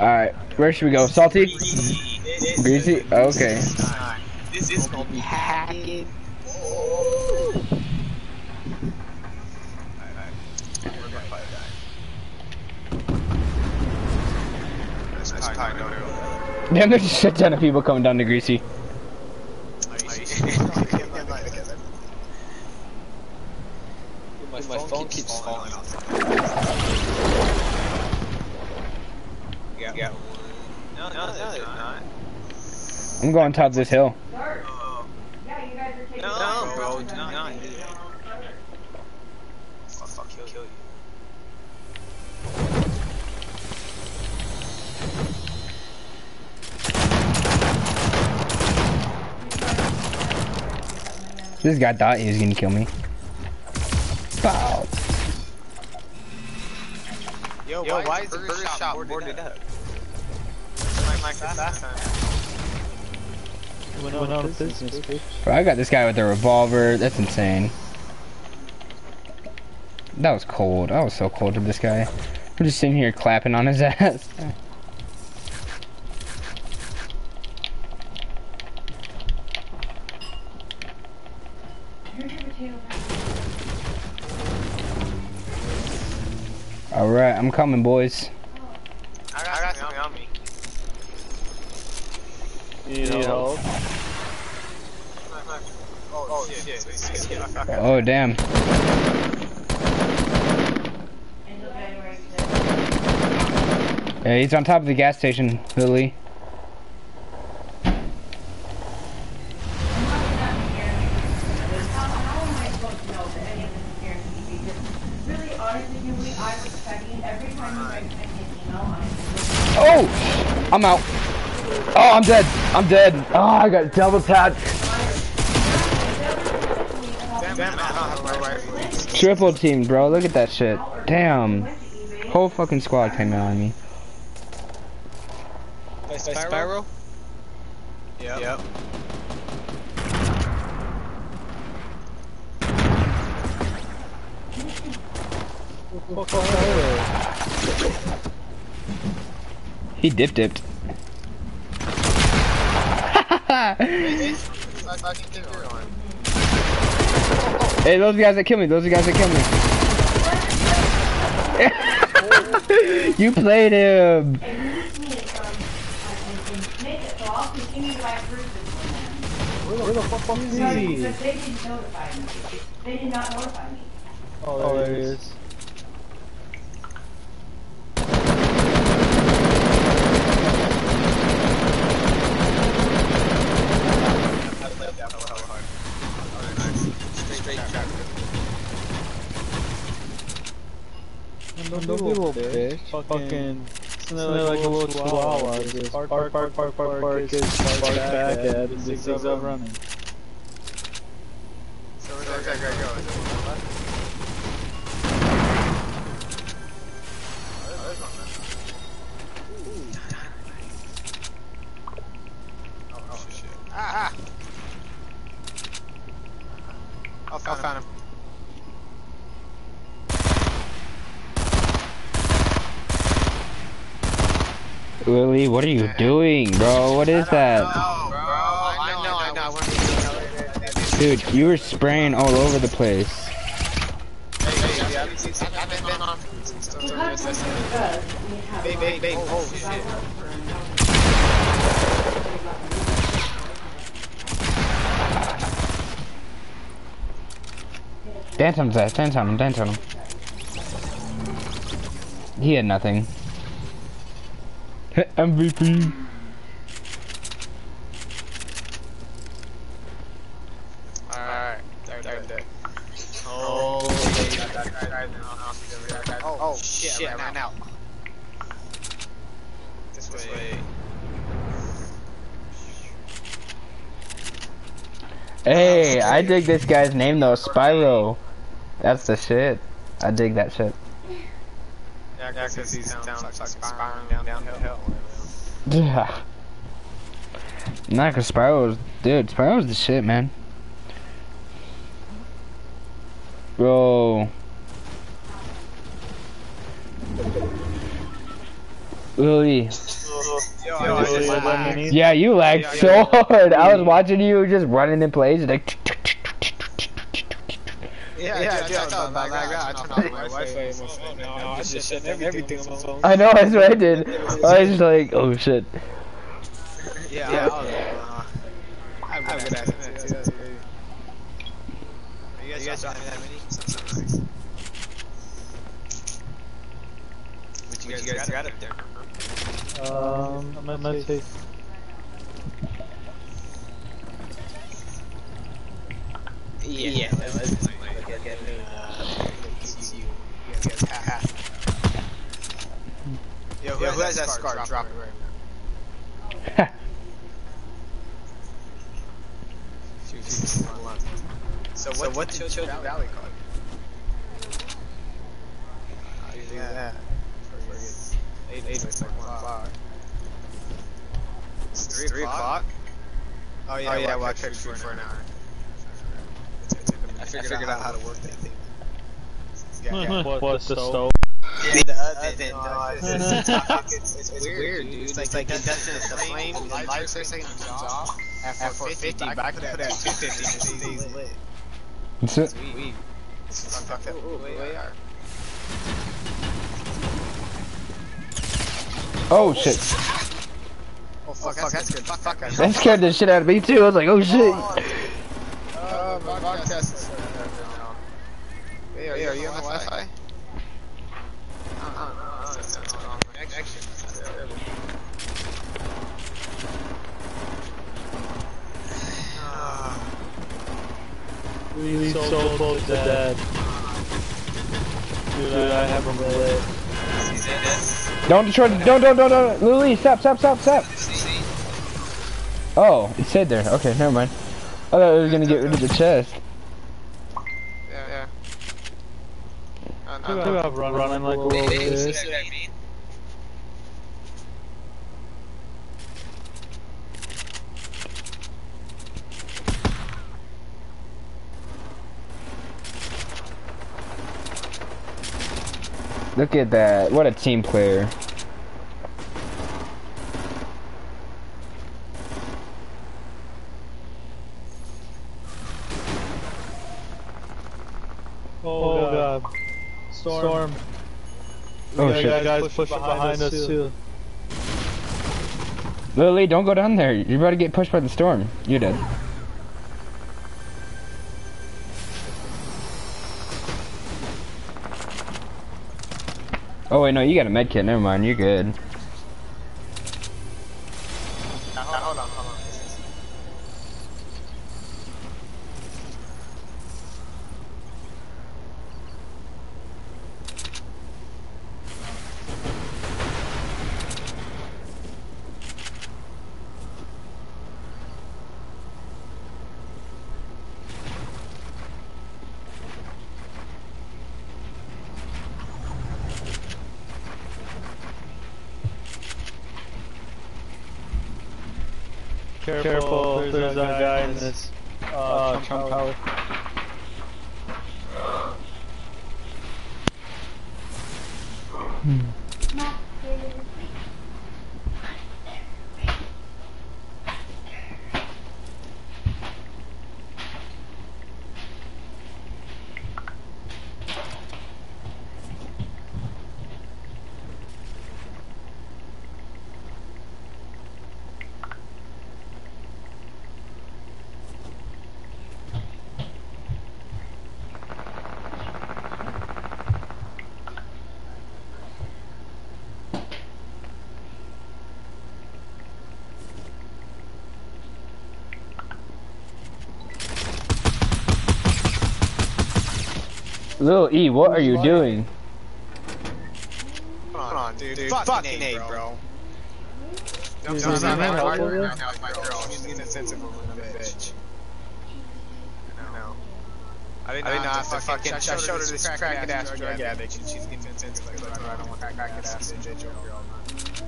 Alright, where should we go? Salty? Greasy? Okay. This is gonna hacking. Damn, there's a shit ton of people coming down to Greasy. My phone keeps falling off. Yeah. Yeah. No, no, no, they're not. I'm going top this hill. No, no, bro, do not. Fuck, fuck, kill, kill you. This guy thought he was gonna kill me. Wow. Yo, Yo why, is the burger shop boarded up? Like, like last time. Went out of business, bitch. Bro, I got this guy with a revolver. That's insane. That was cold. I was so cold to this guy. I'm just sitting here clapping on his ass. Alright, I'm coming, boys. I got, I got something on me. You need help? Oh, oh, shit. Oh, damn. Yeah, he's on top of the gas station, Lily. Oh! oh I'm out. Oh, I'm dead. I'm dead. Oh, I got double tapped. Damn, damn, I don't have my right. Triple team, bro. Look at that shit. Damn. Whole fucking squad came out on me. By Spyro? Yep. Yep. Oh, oh, oh. He dip dipped. Hey, those guys that kill me. Those are the guys that kill me. you played him. Where the fuck is he? They didn't notify me. They did not notify me. Oh, there he is. Don't be a little bitch. Fucking. Smell like a little chihuahua. Just bark, bark, bark, bark, bark, bark, just bark back at it, and zigzag running. So where's that guy go? Is it one left? Oh, left. Oh, oh shit. Ah! Oh, found, found him. Lily, what are you doing, bro? What is that? Bro. I know, I know. I want to tell you. Dude, you were spraying all over the place. Hey, hey, yeah, I've been been on. Big, big, big. Oh, shit. Dance on his ass, dance on him, dance on him. He had nothing. MVP. Alright, there, there, there. Oh, oh, oh, shit, I ran out. This way. Hey, I dig this guy's name though, Spyro. That's the shit. I dig that shit. Yeah, because he's down, like, spiraling down, downhill. Yeah. Nah, cause Spyro's, dude, Spyro's the shit, man. Bro. Lily. Yo, Yo, I just yeah, lagged. Yeah, you lagged Yeah, so yeah. hard. I was watching you just running in place like. Yeah, yeah, dude, I thought about that. I turned off my Wi-Fi and my phone. Now I'm just shutting everything on my phone. I know that's what I did. I was like, oh shit. Yeah, yeah. I was like, uh, I'm good at it. too, that's great. You guys, you guys dropping that many? What you guys, you guys got up there? Um, I'm gonna say Yeah, yeah. Let's uh, you. You guys have half. Yo, who, who has that scar? Drop it right now. Shoot, shoot, shoot, come on. So what, what did Children Valley call you? How do you do that? Eight, eight, it's like one o'clock. It's three, three o'clock? Oh yeah, oh, yeah, well, I checked food for an hour. I figured, I figured out how to work that thing. Yeah, yeah. what, what's the stove? Yeah, the oven, no, it's, it's, it's, it's weird, dude. It's like, like it doesn't the flame, the light for a second comes off. At 450, but I could put it at 250 and it stays lit. That's it. It's weird. It's fucked up the way we are. Oh shit. Oh fuck, that's, that's good. Fuck, fuck, fuck. That scared the shit out of me too. I was like, oh shit. Uh, my podcast is. Hey, are, are you on the Wi-Fi? We so close to dead. Dude, I have him lit. Don't destroy. the- Don't, don't, don't, don't. Lily, stop, stop, stop, stop. Oh, it said there. Okay, never mind. I thought we were gonna get rid of the chest. Yeah, yeah. Look at I'm running like a little bitch. Look at that. What a team player. Oh, god. Storm. Oh, We got shit. guys pushing behind us too. Lily, don't go down there. You're about to get pushed by the storm. You're dead. Oh wait, no, you got a med kit. Never mind, you're good. Hold on, hold on. Careful, there's, a guy in this uh, Trump Tower. Lil E, what are you doing? Come on, dude. dude. Fucking A, bro. No, Is no, this I'm man not helpful arguing right now with my girl. She's being insensitive over a bitch. I didn't know, I didn't know I fucking, I showed her this crackhead ass drug addict and she's getting insensitive like, I don't want that crackhead ass bitch over all night.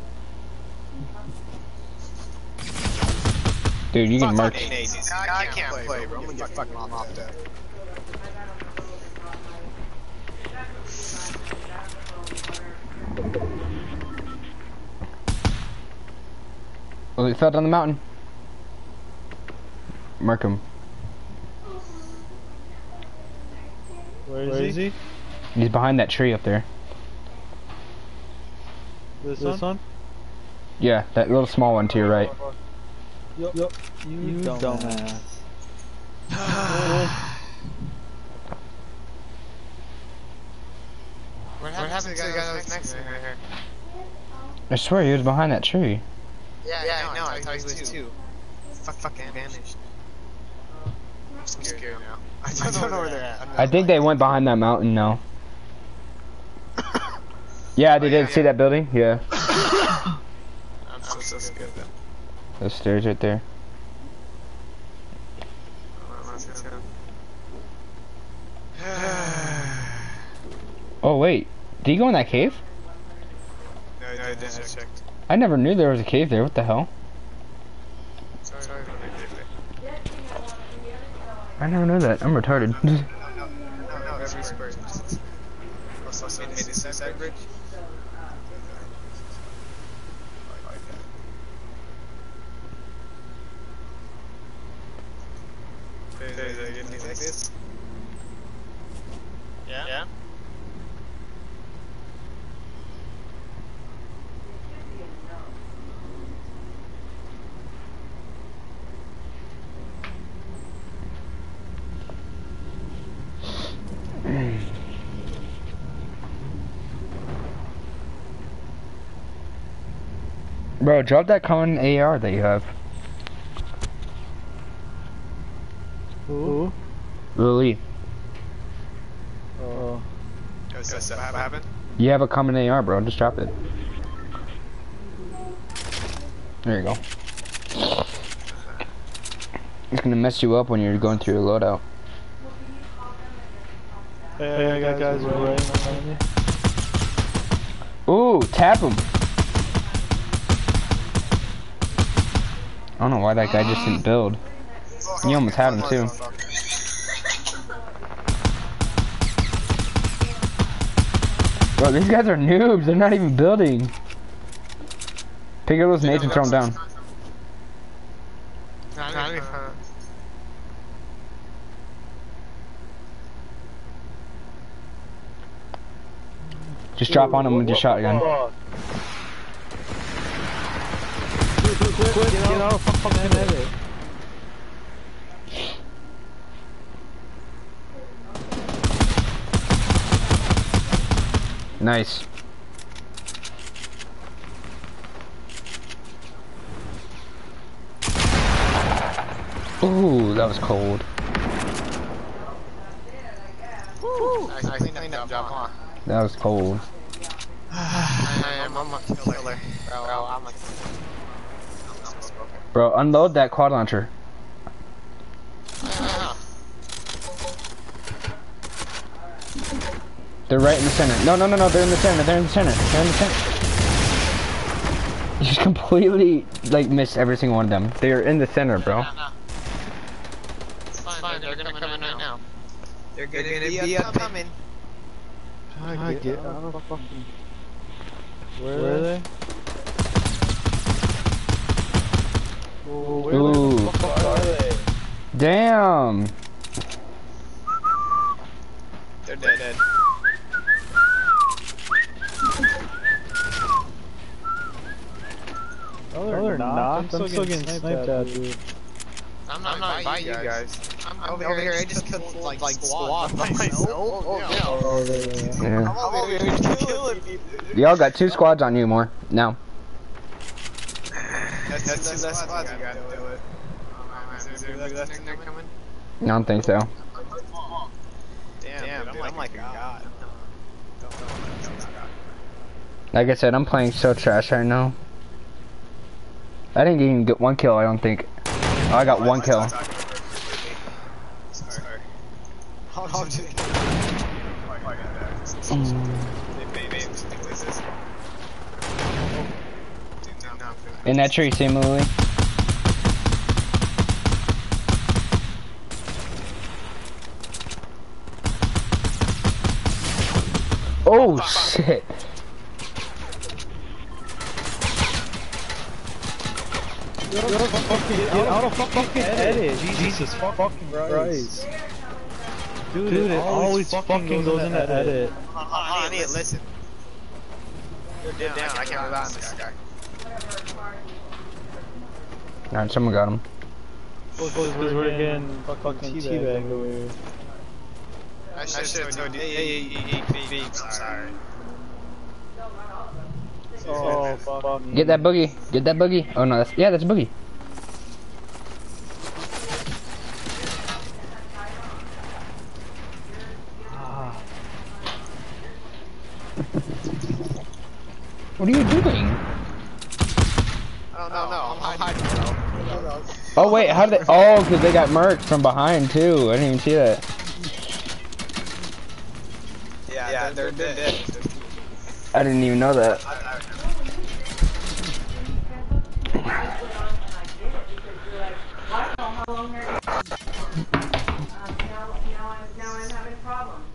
Dude, you can mark. I can't play, bro. I'm gonna get fucking mopped up. Oh, he fell down the mountain. Mark him. Where is, he? He's behind that tree up there. This, this one? Yeah, that little small one to your right. Yup. Yup. You, you dumbass. What happened to the guy that was next to me right here? I swear he was behind that tree. Yeah, yeah, I know. I thought he was two. Fuck, fucking vanished. I'm scared now. I don't know where they're at. I think they went behind that mountain now. Yeah, they Oh, yeah. See yeah. that building? Yeah. I'm so, so scared then. Those stairs right there. Oh wait, did you go in that cave? No, no, I didn't. I checked. I never knew there was a cave there. What the hell? Sorry, sorry, I never knew that. I'm retarded. No, no, every square. Also, so made the suicide bridge. Anything like this? Yeah. Yeah. Bro, drop that common AR that you have. Who? Lily, Oh. What happened? you have a common AR, bro. Just drop it. There you go. It's gonna mess you up when you're going through a loadout. Hey, I got guys right. Ooh, tap him. I don't know why that guy just didn't build. You almost had him, too. Bro, these guys are noobs. They're not even building. Pick up those nades and throw them down. Just drop on them with your shotgun. Fuck. Quit, quit, get out, fucking. Nice. Ooh, that was cold. Nice, nice clean job, huh? That was cold. I am, I'm a killer. Bro, I'm a Bro, unload that quad launcher. They're right in the center. No, no, no, no, they're in the center. They're in the center. They're in the center. You just completely, like, missed every single one of them. They're in the center, bro. It's fine, they're gonna come in right now. They're gonna, be, coming. I get out of fucking. Where, are they? Oh, where Ooh. the fuck are they? Damn. They're dead. dead. No, they're, they're not. I'm still getting sniped at, dude. I'm not, I'm not by you guys. I'm over, over here. I just killed like, like squad by myself. Oh, yeah. Oh, there they are. Yeah. I'm over here just killing people. Y'all got two squads on you more. Now. That's, you gotta do it. Is there a left in there coming? I don't think so. Damn, Damn dude, I'm like a god. Like I said, I'm playing so trash right now. I didn't even get one kill, I don't think. Oh, I got one kill. Sorry. I'm just In that tree, seemingly. Oh shit. fucking, get out of fucking edit. Jesus fucking Christ. Dude, it always fucking goes in the edit. Hold on, hold I need to listen. You're down, down. I can't rely on this guy. Alright, someone got him. Because we're getting fucking teabagged over here. I should have told you. Hey, hey, hey, hey, hey, I'm sorry. Oh, fuck me. Get that boogie. Get that boogie. Oh no, that's yeah, that's a boogie. Ah. What are you doing? I don't know, no, I'm hiding, bro. Oh wait, how did they? Oh, because they got murked from behind too. I didn't even see that. Yeah, yeah, they're, they're dead. I didn't even know that. I don't know how long they're. Um, now, now I'm, now I'm having problems.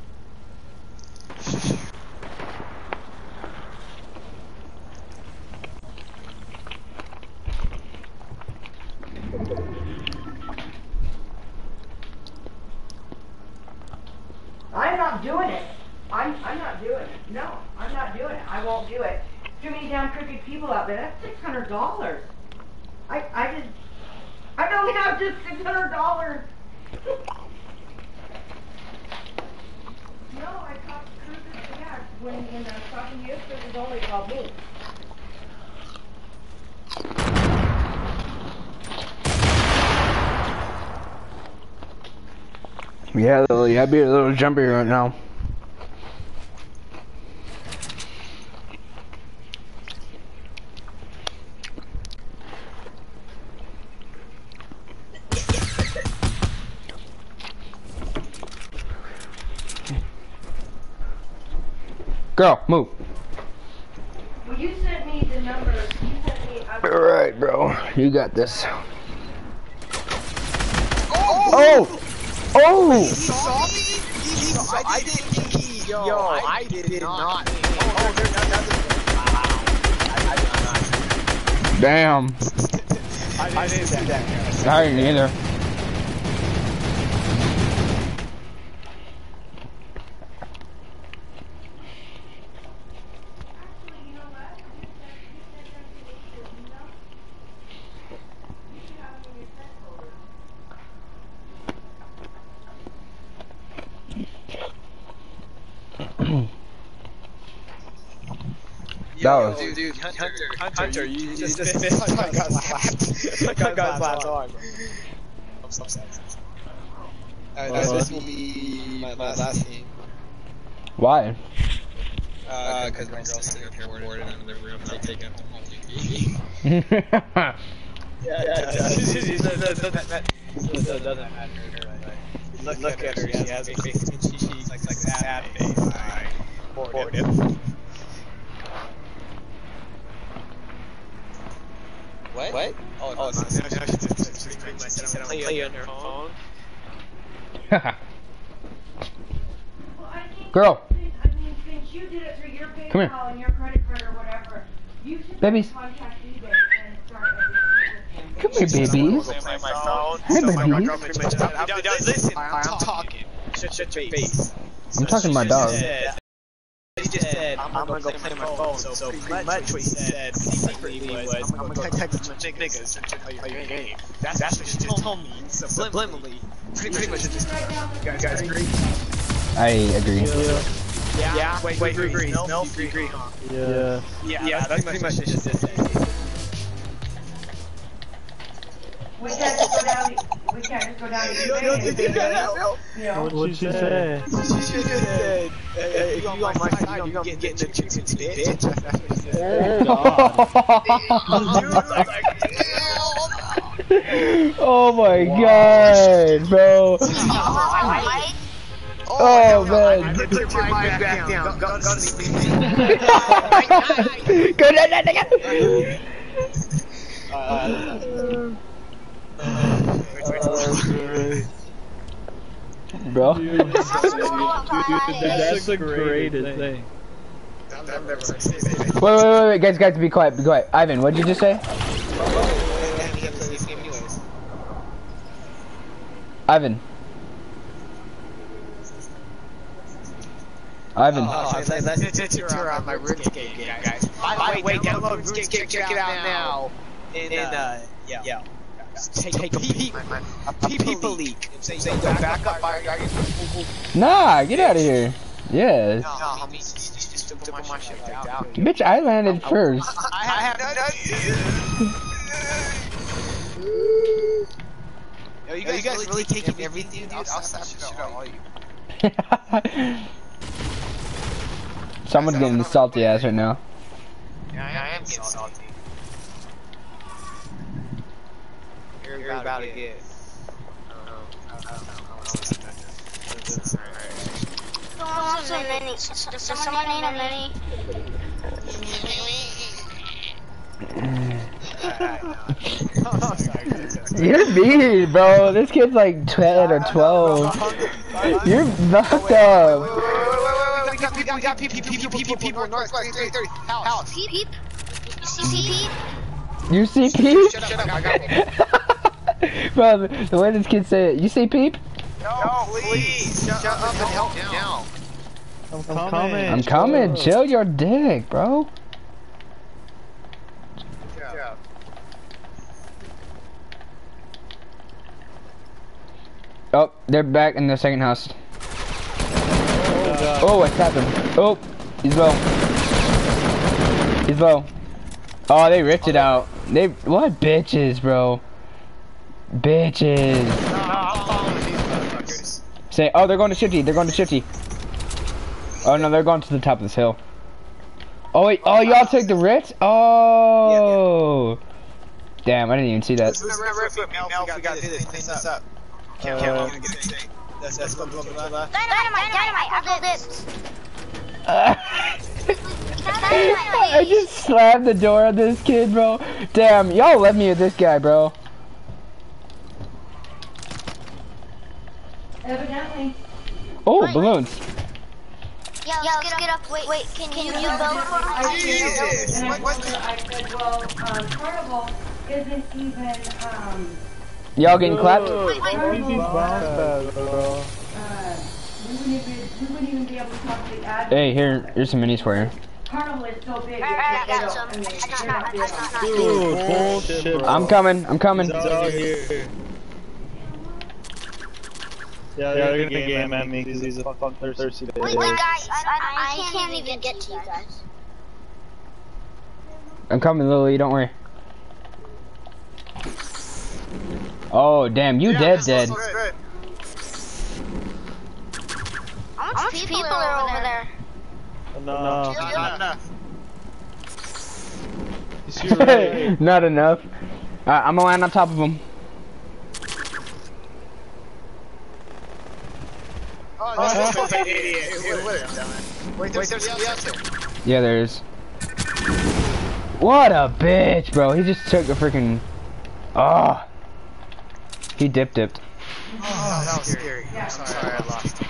I'm not doing it. I'm, I'm not doing it. No, I'm not doing it. I won't do it. Too many damn crooked people out there. That's six hundred dollars. I, I just, I don't have just six hundred dollars. No, I to Cruiser's dad when, when I was talking to you, Cruiser's only called me. Yeah, Lily, I'd be a little jumpy right now. Girl, move. Well, you sent me the number, you sent me, I Alright, bro. You got this. Oh! Oh! Saw me? He, he, so I didn't. He, yo, yo, I did not. Oh, there's another. Wow. I, I did not. Damn. I didn't see that. I didn't either. Actually, you know what? You sent, you sent them to me to email. You should have them in your sent folder. That was- dude, dude, Hunter, Hunter, Hunter, you, you just, just missed my guy's last, my guy's last arm. I'm so sad. Alright, this, this will be my, my last game. Why? Uh, uh cause my girl's sitting up here bored in another room, and I'm taking home all week. Yeah, yeah, yeah. She that, that, that, that, that doesn't matter. Like, look, look at her, she has a face, she's like, like sad face, like, bored. What? What? Oh, oh no, no, no, she's just, she's pretty much playing on her phone. Well, Girl. I mean, since you did it through your Come here. And your credit card or whatever, you should Babies. contact eBay and start Come here, babies. Playing my phone. Hi, so my, my babies. girl pretty much told me, "Yo, listen, I'm talking. Shut, shut your face. I'm talking to my dog. He just said, I'm, gonna go play my phone. So, pretty much what he said secretly was, I'm gonna text my big niggas and play your game. That's, that's what she just told me subliminally. Pretty, pretty much just. You guys, guys agree? I agree. Yeah. Yeah. Wait, wait, you agree? No, you agree, huh? Yeah. Yeah, yeah, that's pretty much what she just said. We can't just go down, we can't just go down to No, no, eBay you and, no. you know. What'd she say? Just said, hey, if you on my side, gonna get the chicks, bitch. That's what she said. oh my god, bro. Oh man. Put your mind back down. Go, to sleep. Go down, down. bro. Dude, that's, dude, that's the greatest thing. thing. Wait, wait, wait, wait, guys, guys, be quiet, be quiet. Ivan, what did you just say? Ivan. Ivan. Oh, okay, let's, let's, let's on my RuneScape game, guys. By the way, download RuneScape, check it out now. In, uh, yeah. Take, take a peek, a people leak. Say, say, go back up, fire dragon. Nah, get out of here. Down. Bitch, I landed first. I have no, Yo, you guys, you guys really taking everything, dude? I'll slap the shit out of all you. Someone's getting salty ass right now. Yeah, I am getting salty. You're, You're about to get. Someone some mini. Does someone need a mini? You're mean, bro. This kid's like 10 or 12. You're fucked up. We got people, we got people, people, people, people, northwest, 330, house. Peep, peep. You see peep? You see peep? Shut up, I got it. bro, the, the way this kid say it. You see peep? No, please, shut up and help me now. I'm coming. I'm coming. Chill your dick, bro. Oh, they're back in the second house. Oh, I tapped him. Oh, he's low. He's low. Oh, they ripped it out. They what bitches, bro? Bitches. No, I'm following these motherfuckers. Say, oh, they're going to Shifty. They're going to Shifty. Oh no, they're going to the top of this hill. Oh wait, oh y'all took the Ritz? Oh. Damn, I didn't even see that. Uh, I got this. I just slammed the door on this kid, bro. Damn, y'all let me with this guy, bro. Oh, balloons. Yeah, let's get up. Wait, wait, can, can you build for I me? Jesus, And I what- told I said, well, um, Carnival isn't even, um, Y'all getting clapped? Wait, wait, Why is he bounce pad, bro? uh, we wouldn't even, we wouldn't even be able to talk to the admin. Hey, here, here's some minis for you. Carnival is so big, I they got don't, some. I mean, I they're got not not, big. I got not. Dude, bullshit, bro. I'm coming, I'm coming. He's out here. Yeah, they're gonna game at me because he's a fucking thirsty Wait, bitch. wait, guys, I, I can't even get to you guys. I'm coming, Lily, don't worry. Oh, damn, you dead, dead. How much people are over there? No, Not enough. he's here right. Not enough. Alright, I'm gonna land on top of him. Oh, oh, this is an idiot. Wait, wait, wait, wait, there's somebody else there. Yeah, there is. What a bitch, bro. He just took a freaking. Oh. He dip dipped. Oh, that was scary. I'm sorry, I lost.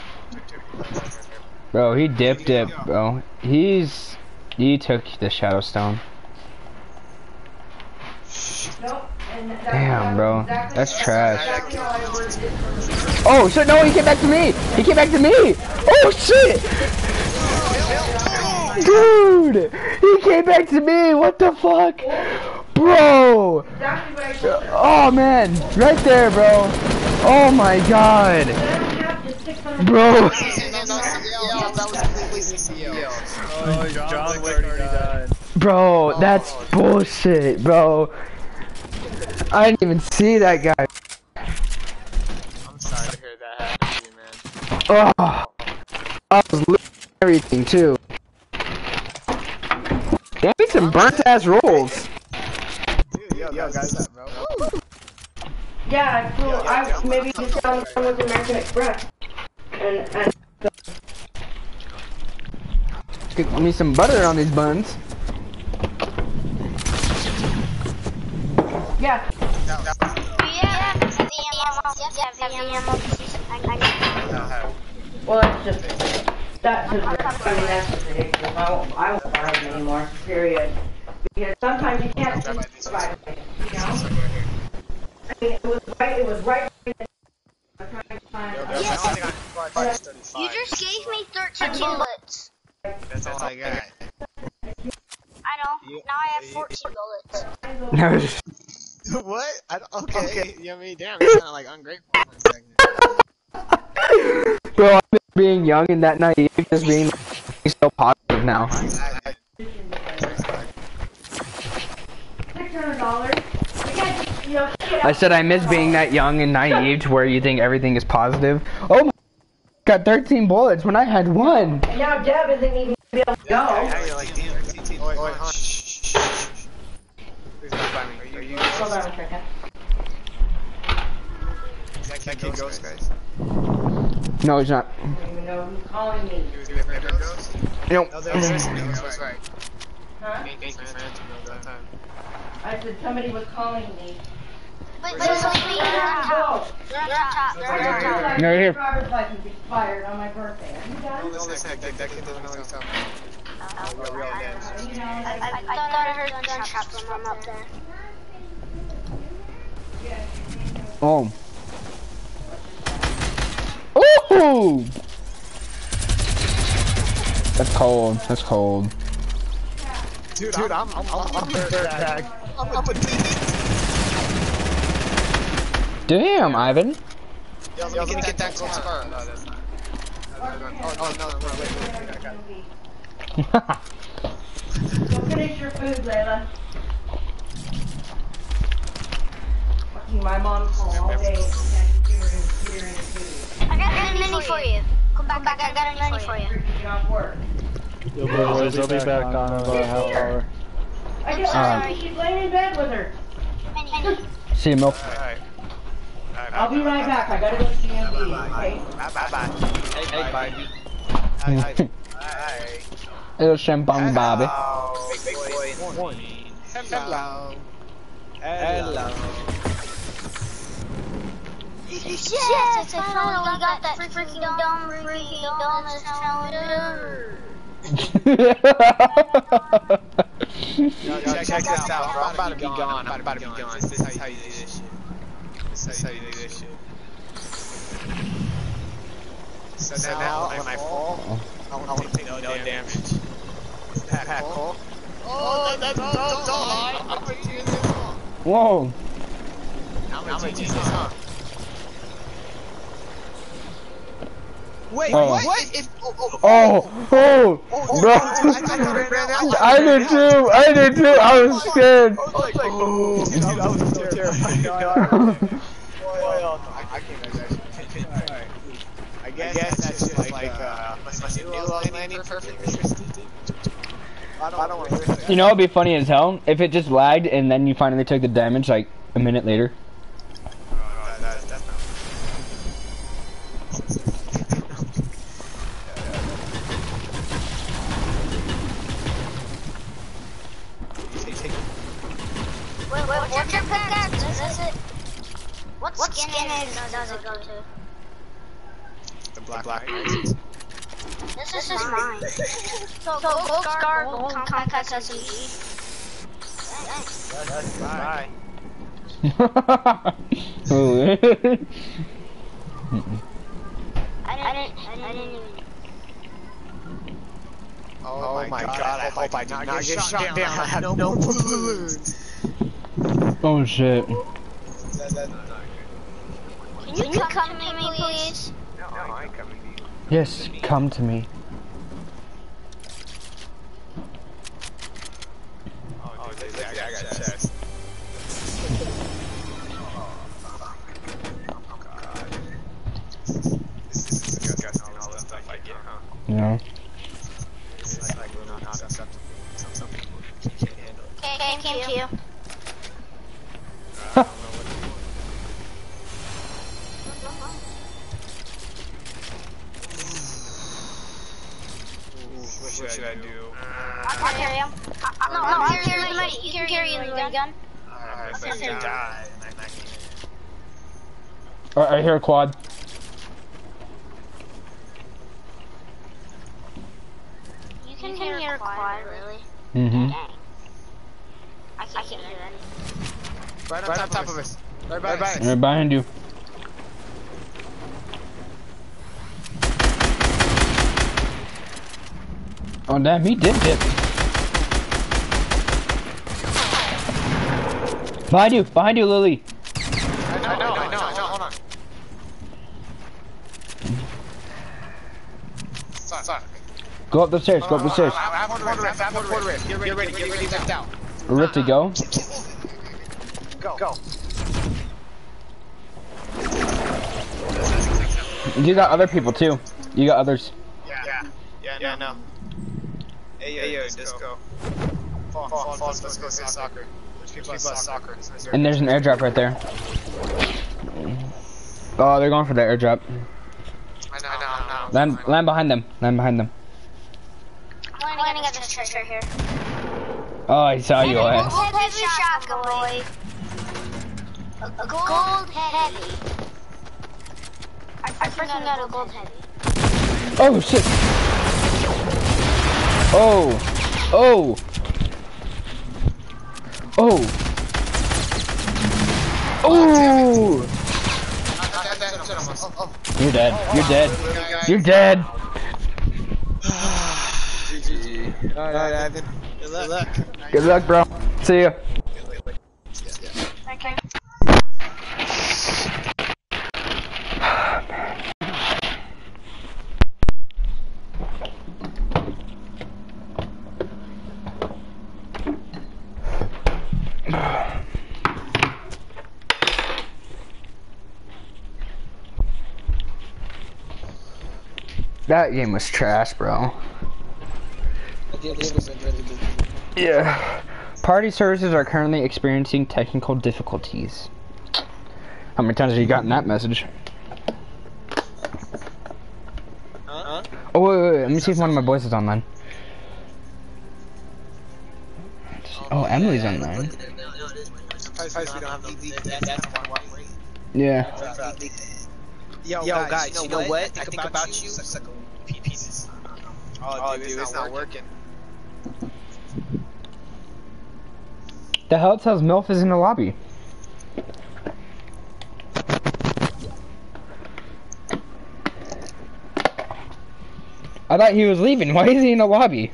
Bro, he dip dipped, bro. He's. He took the Shadow Stone. Nope, and that- Damn, bro. That's trash. Oh, shit, no, he came back to me! He came back to me! Oh, shit! Dude! He came back to me! What the fuck? Bro! Oh, man! Right there, bro! Oh my god! Let him have the 600 Bro! Bro, that's bullshit, bro. I didn't even see that guy. I'm sorry to hear that happened to you, man. Oh, I was losing everything too. Damn, me some burnt ass rolls. Dude, yo, yo, guys, up, bro? Yeah, cool. I maybe just down the phone with American Express. And and Get me some butter on these buns. yeah, That, that was, Yeah, the ammo. Yeah, the ammo. well that's just that's just I mean that's ridiculous. I won't I won't buy them anymore. Period. Because sometimes you can't just buy you know. I mean, it was right. It was right. Yes. I only got five, five, 35. You just gave me 13 bullets. That's all I got. I know. Now I have 14 bullets. what? I, don't- okay. You know what I mean? Damn, you sound like ungrateful for a second. Bro, I miss being young and that naive, just being so positive now. I, I, Six hundred dollars. You guys, you know, shit I said I miss being that young and naive to where you think everything is positive. Oh my got 13 bullets when I had one. And now Deb isn't even be able to go. now you're like, damn, TT. Oi, oi, huh? Shh, shh, shh, shh. Please don't me. Are you, Hold on a second. is that kid Ghost, guys? No, it's not. I don't even know who's calling me. He was with Neighbor Ghost? Nope. No, there was this Ghost, right. Huh? Thank you for answering that time. I said somebody was calling me. But, but it's only me. They're on top. They're on top. They're on top. My No, here. driver's license expired on my birthday. Are you done? No, listen, that kid, that kid doesn't know what he's talking uh, about. Real, real damn. You know, I, like, I, I thought I heard gunshots from up there. Oh. Ooh! That's cold. That's cold. Dude, Dude I'm, I'm, I'm, I'm a dirtbag. I'm a petite. Damn, Ivan. Yo, let me get, get that gold scar. No, that's not. Oh, oh, no, no, wait, wait, wait, I got it. Go finish your food, Layla. Fucking my mom's home all day. I got a mini for you. Come back, back. I got a mini for you. Freaking off work. Yo, boys, I'll be back on in about a half hour. I just Alright. uh, she's laying in bed with her. Mini. See you, Milk. Alright. I'll be right back. I gotta go to CMB. Okay. Bye, bye, bye. Hey, bye. Hi, hi. Hi. Little champagne, Bobby. Hello. Big, big boy. Morning. Hello. Hello. Yes, I finally got that freaking dumb, freaking dumbest calendar. Yo, check, check this out, bro. I'm about to be gone. I'm about to be gone. This is how you do this shit. This is how you do this shit. So now, when I fall, I want to take no damage. Pat Cole. Oh, that's don't, don't, don't. I'm gonna use this one. Whoa. I'm gonna use this, huh? Wait, Oh. what? what? If, oh, oh, Oh, oh, oh, bro. I thought it ran out. I did too. I did too. I was scared. I was like, oh, dude, I was so terrified. Boy, I can't imagine. I guess that's just like, uh, must must it do landing perfect. I don't, I don't want to risk You know, it'd be funny as hell if it just lagged and then you finally took the damage like a minute later. What, what skin is, does it go to? The black, black knights. This, is mine. so, gold scar, gold compact SMG. Bye. Oh, I didn't, I didn't even. Oh, oh, my god, I hope I do not get shot down. I have no more balloons. oh shit. Can you, come, to me, please? No, coming to you. Yes, come to me. Oh, they, I got chest. Oh, God. This is disgusting, all the stuff I get, huh? Yeah. This is like not acceptable. Some, some people can't handle it. Okay, to you. What should I do? I'll carry him. No, no, I'll carry the. You can carry the gun. I better die. and I- I can't- Alright, I hear a quad. You can hear a quad, really. Mm-hmm. Dang. I can't hear anything. Right on top of us. Right by us. Right behind you. Oh damn, he did dip. Behind you, behind you, Lily. I know, I know, I know. Hold on. Go up the stairs, go up the stairs. I one rift, I one rift. Get ready, get ready, get to go. Go, go. You got other people too. You got others. Yeah, yeah, yeah, no. Hey, yo, yo, disco. Fall, fall, fall, let's go see soccer. Let's keep us soccer. And there's an airdrop right there. Oh, they're going for the airdrop. I know, I know, I know. Land, land behind them. Land behind them. I'm landing at this treasure here. Oh, I saw you ass. Eh? Heavy shotgun, boy. A, a gold heavy. I, I freaking got a gold heavy. Oh shit. Oh. Oh. Oh. Oh. You're dead. You're dead. You're dead. GG. Alright, Ivan. Good luck. Good luck, bro. See ya. Okay. That game was trash, bro. Yeah. Party services are currently experiencing technical difficulties. How many times have you gotten that message? Huh? Oh, wait, wait, wait. Let me see if one of my boys is online. Oh, Emily's online. Sometimes we don't have the that's why Yeah. Yo, Yo guys, you know what? I think about you. Suck a pieces. Oh, oh, dude, it's not working. The hell it says MILF is in the lobby. I thought he was leaving. Why is he in the lobby?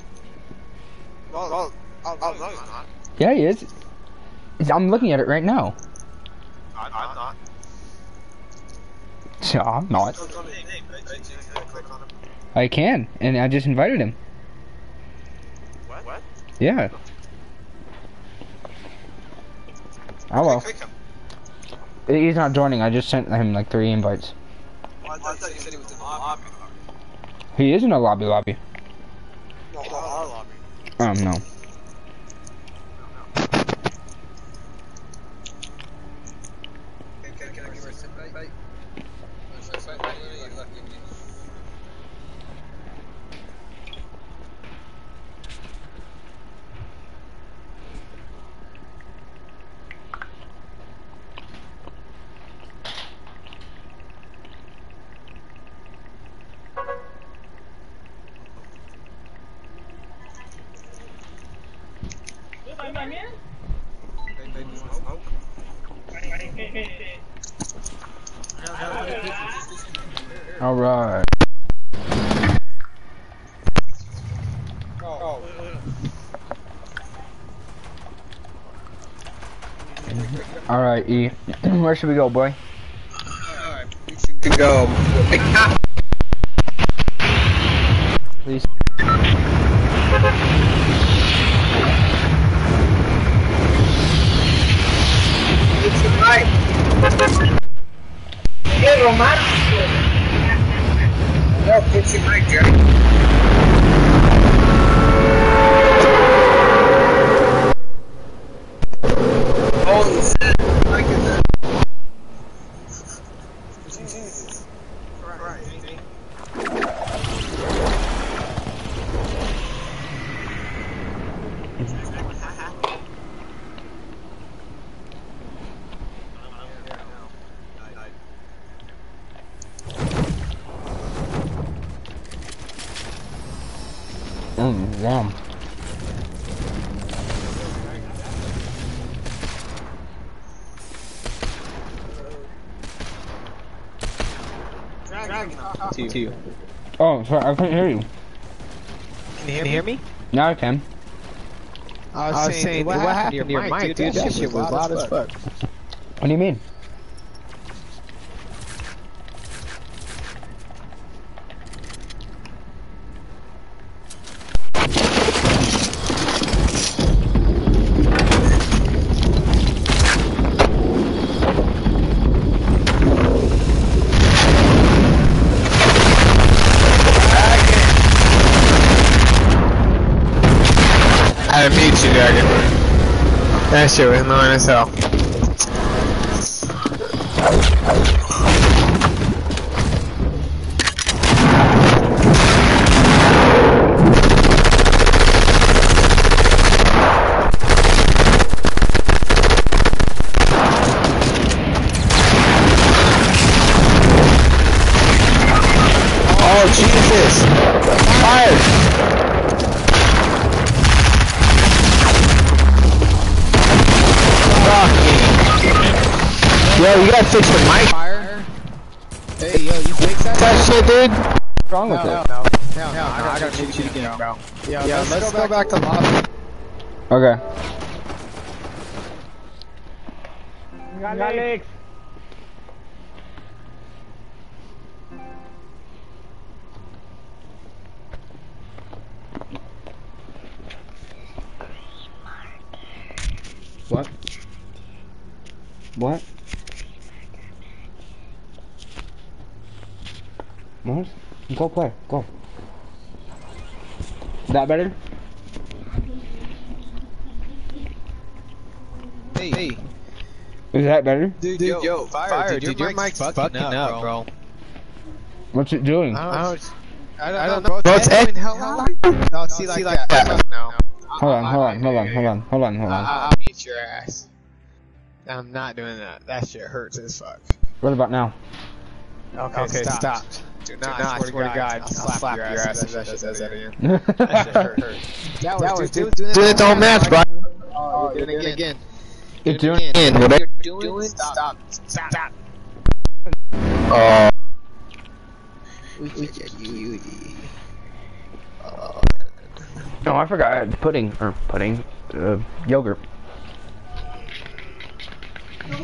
Well, well, oh, oh, no, you're not. Yeah, he is. I'm looking at it right now. I'm not. Yeah, I'm not. I can, and I just invited him. What? What? Yeah. Oh well. He's not joining. I just sent him like three invites. I said he in. He is in a lobby lobby. No, our lobby. Um, no. Can, can, can I give her a sip bite? All right. All right, E. Where should we go, boy? can go. Please. Qué romántico. No, put your mic, Jerry. Holy shit. Look at that. Jesus. Right, right. Mm, damn. To you. Oh, sorry, I couldn't hear you. Can you hear me? Now I can. I was, saying, what, happened to your mic, dude? That shit was loud as fuck. What do you mean? I mute you, Dragon. That shit was annoying as hell. Yeah, let's, let's go, back, to lobby. Okay. Alex. What? What? What? Go play. Go. Is that better? Hey, hey, Is that better? dude, yo, yo fire, dude, your, mic's fucking, up, bro. What's it doing? I don't, I don't, I don't know. Bro, it's echoing hell loud. No, see, like, that. No. Hold on, hold on, hold on, hold on, hold on, hold on. I'll mute your ass. I'm not doing that. That shit hurts as fuck. What about now? Okay, okay stop. Do not, I swear to God, I'll slap, your ass if that shit does that again. That shit hurt. That was, was dude, doing it don't match, bro. Oh, you're doing it again. You're doing it again. Whatever you're doing, stop. Stop. Stop. Oh. No, I forgot I had pudding or pudding, uh, yogurt.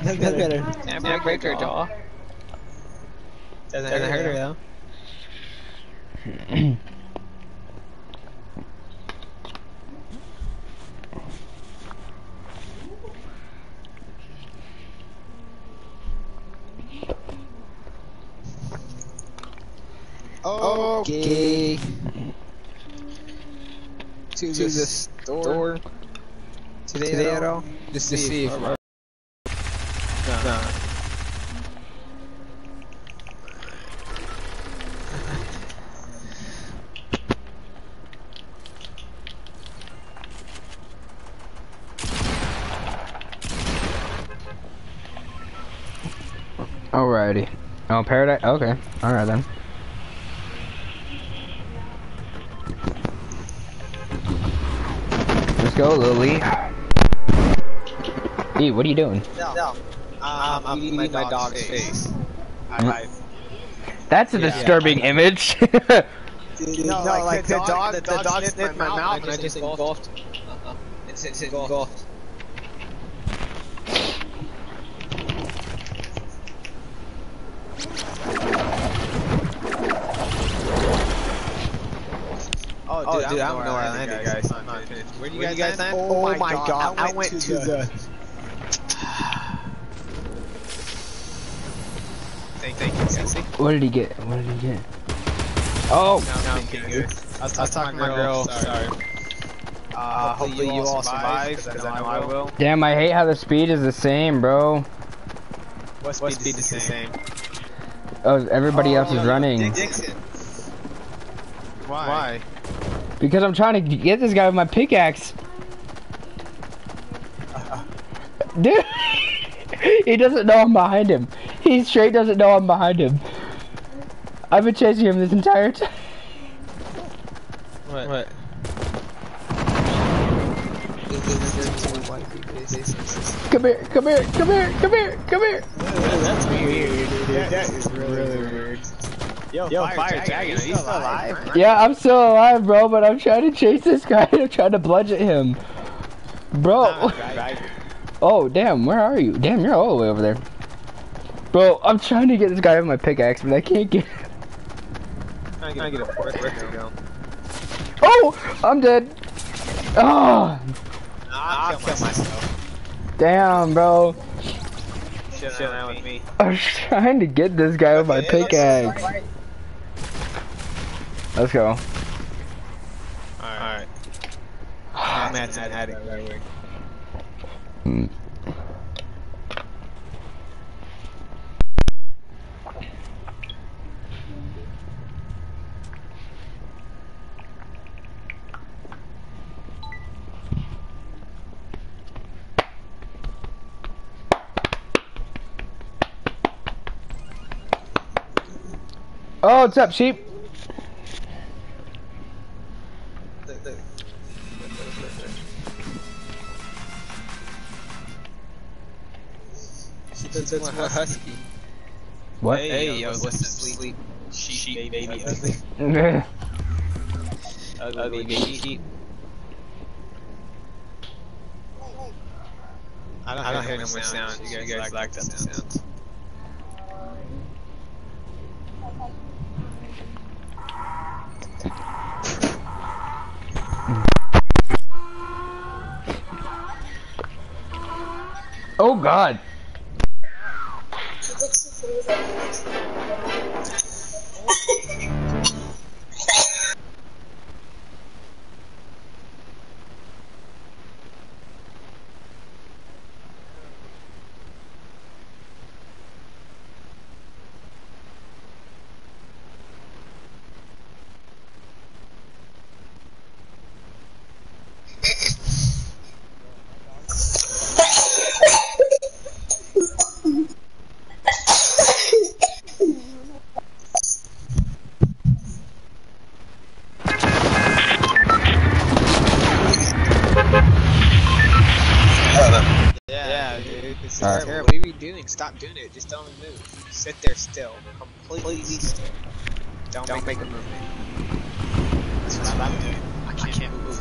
That's better. Damn, yeah, break her jaw. Doesn't, Doesn't hurt her though. Okay. To, the store. Today, Today at all? Just to see if. No. no. Alrighty. Oh, paradise. Okay. All right then. Let's go, Lily. E, what are you doing? No. no. Um, I'm eating my, my dog's, face. I, That's a Yeah. disturbing image. no, no, like, the, dog, the, dog sniffed my mouth and I just engulfed. Uh-uh. It's, it's engulfed. Oh, dude, I don't know where I landed, guys. I'm not finished. Where do you guys land? Oh my god, I went to the... Thank, thank you, Sensei. what did he get? What did he get? Oh, No, no, I'm getting good. I was, I was talking to my girl, sorry. Uh, hopefully you all survive, because I know I will. damn! I hate how the speed is the same, bro. What speed, what speed is the same? Oh, everybody else is running. Dixon. Why? Because I'm trying to get this guy with my pickaxe. Dude, he doesn't know I'm behind him. He straight doesn't know I'm behind him. I've been chasing him this entire time. What? What? Come here, come here, come here, come here, come here. That's weird, dude. That is really weird. Yo, Yo, Fire, Fire Dragon, Dragon, are you still alive? Yeah, I'm still alive, bro, but I'm trying to chase this guy. I'm trying to bludgeon him. Bro. Oh, damn, where are you? Damn, you're all the way over there. Bro, I'm trying to get this guy with my pickaxe, but I can't get I'm gonna get a fourth to go. Oh! I'm dead. Oh! I'll kill myself. Damn, bro. Shit around with me. I was trying to get this guy with my pickaxe. Let's go. Alright. I'm at an addict right away. Mm. Oh, what's up, sheep? That's, that's my husky. What? Hey, yo, what's the sleep? Sheep, baby, ugly. Ugly baby sheep. I don't, I don't hear no more sound. You guys, you guys like that sound. oh God. Doing? Stop doing it. Just don't move. Sit there still. Completely still. Don't, don't make, a movement. That's what I'm doing. I can't move.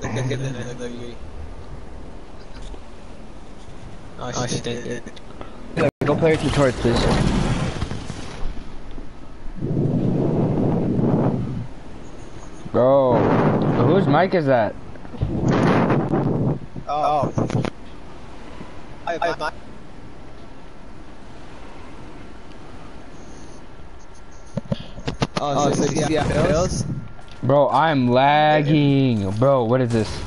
Look, look at the look, look, look. Oh, she did it. Go play with your torch, please. Bro, whose mic is that? Oh. I, I, Phil's? Bro, I'm lagging. Bro, what is this?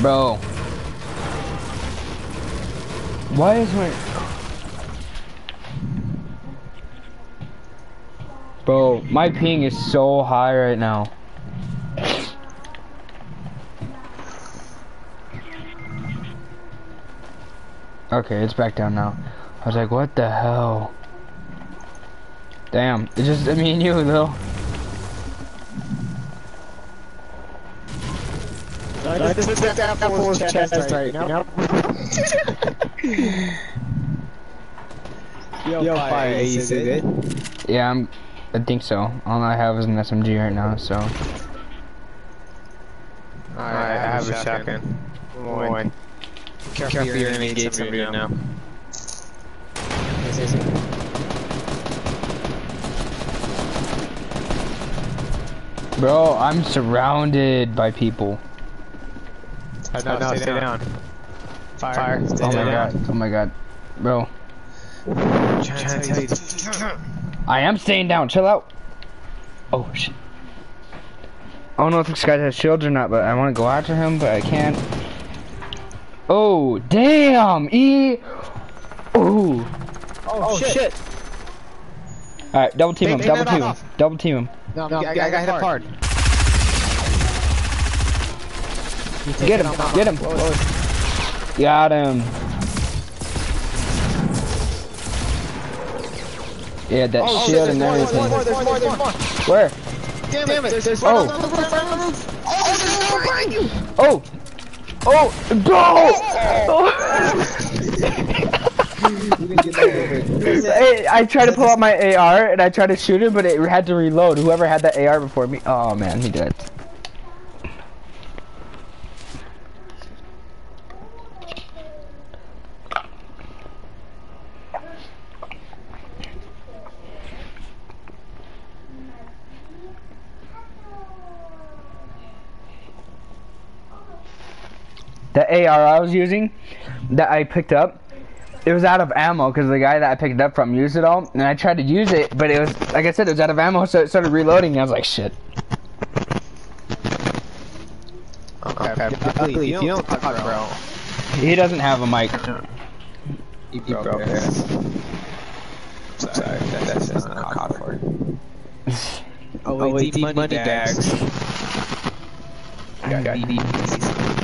Bro. Why is my... Bro, my ping is so high right now. Okay, it's back down now. I was like, what the hell? Damn, it's just me and you, Lil. This is the Apple's chest right now. Yo, Fire, is it good? Yeah, I'm. I think so. All I have is an SMG right now, so. Alright, I have a shotgun. One. Careful, you're gonna engage somebody now. Bro, I'm surrounded by people. No, no, stay, down. Fire. Stay Oh my god. Oh my god. Bro, I'm trying to tell you. I am staying down. Chill out. Oh shit. I don't know if this guy has shields or not, but I want to go after him, but I can't. Oh, damn! E. Oh. Oh, shit. Alright, double team him. Take- take Double team him. Double team him. No, I, I got hit up hard. Get him. Get him. Got him. Yeah, that Oh, shield and everything. There's more, there's more, there's more. Where? Damn it, there's, there's Oh. one on the roof, right on the roof. Oh, there's more behind you. Oh! Oh! Go! Oh. I, I tried to pull out my AR and I tried to shoot him, but it had to reload. Whoever had that AR before me. Oh man, he did. The AR I was using, that I picked up, it was out of ammo because the guy that I picked it up from used it all, and I tried to use it, but it was like I said, it was out of ammo, so it started reloading. And I was like, shit. Okay, Ugly, you don't talk, bro. He doesn't have a mic. You broke, broke it. Sorry, that, that's, that's not caught for. Oh, wait, oh, wait deep, deep money, money bags. bags. Got, got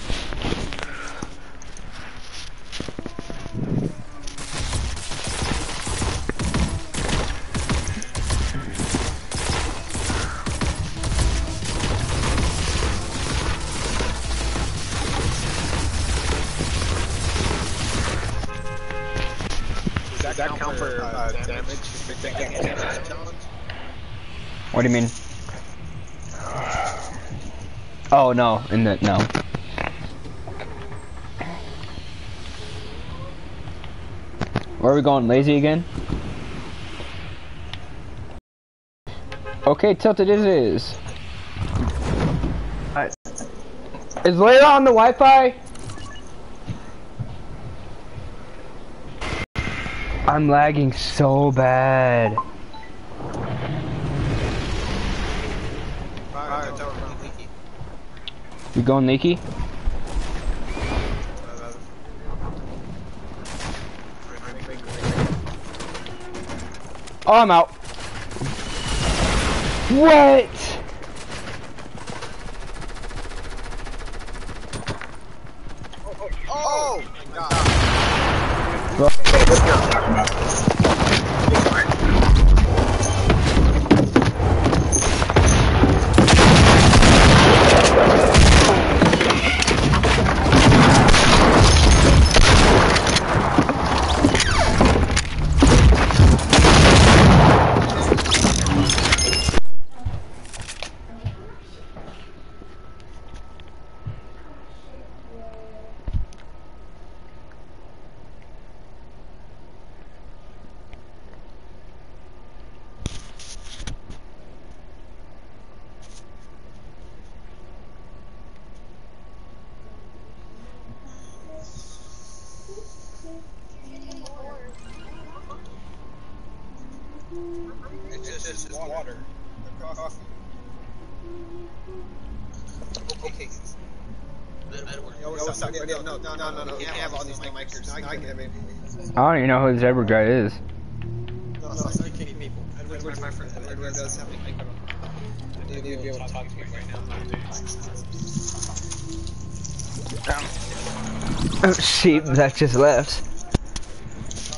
What do you mean? Oh no, in the no. Where are we going? Lazy again? Okay, tilted it is. Right. Is Layla on the Wi-Fi? I'm lagging so bad. You going Nikki? Oh, I'm out. What? Oh, oh, oh my god. I don't even know who this Edward guy is. Um, no, no, it's not kidding people. Edward's my friend. Edward does have a mic. I need to be able to talk to you right now. Oh, sheep that just left.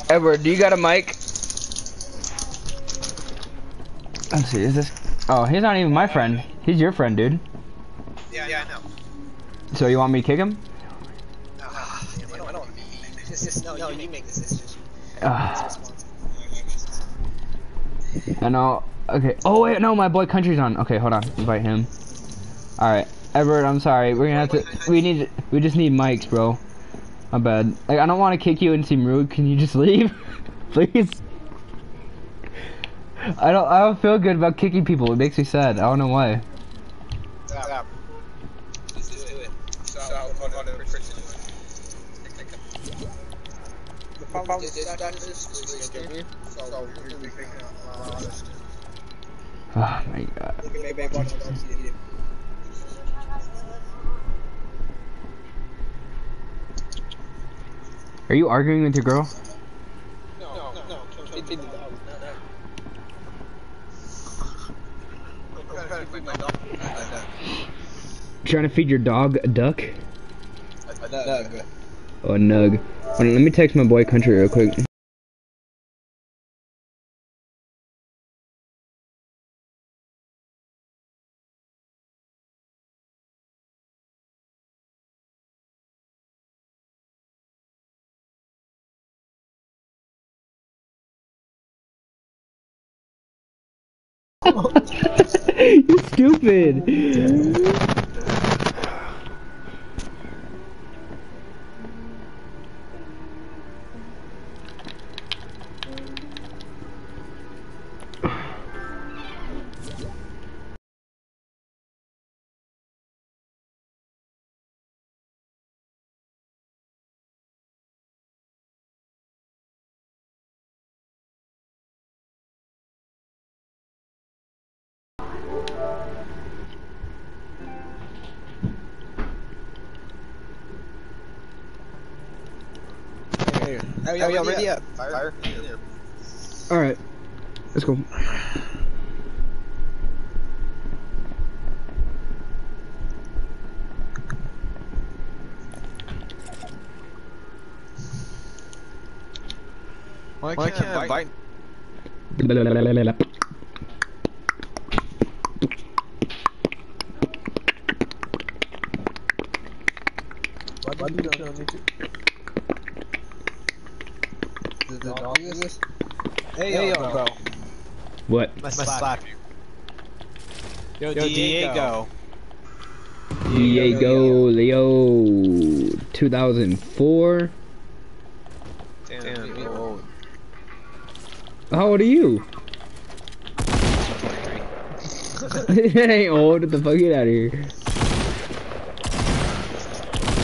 Edward, do you got a mic? Let's see, is this? Oh, he's not even my friend. He's your friend, dude. Yeah, yeah, I know. So you want me to kick him? No, no, you make decisions. Uh, I know. Okay. Oh wait, no, my boy Country's on. Okay, hold on. Invite him. All right, Everett. I'm sorry. We're gonna have to. We need. We just need mics, bro. My bad. Like, I don't want to kick you and seem rude. Can you just leave, please? I don't. I don't feel good about kicking people. It makes me sad. I don't know why. Yeah. Just do it. So, hold on, Oh my god. Are you arguing with your girl? No, no, no. no. try to feed my dog a duck. Trying to feed your dog a duck? A duck. Oh, a nug. On, let me text my boy Country real quick. you stupid. Oh, yeah, yeah, ready up. Fire. All right, let's go. Why can't I invite? Why do you don't? Did the dog do this? Hey, yo, bro. What? Let's slap you. Yo, yo Diego. Diego Leo 2004. Damn, you're old. How old are you? that ain't old. Get the fuck get out of here.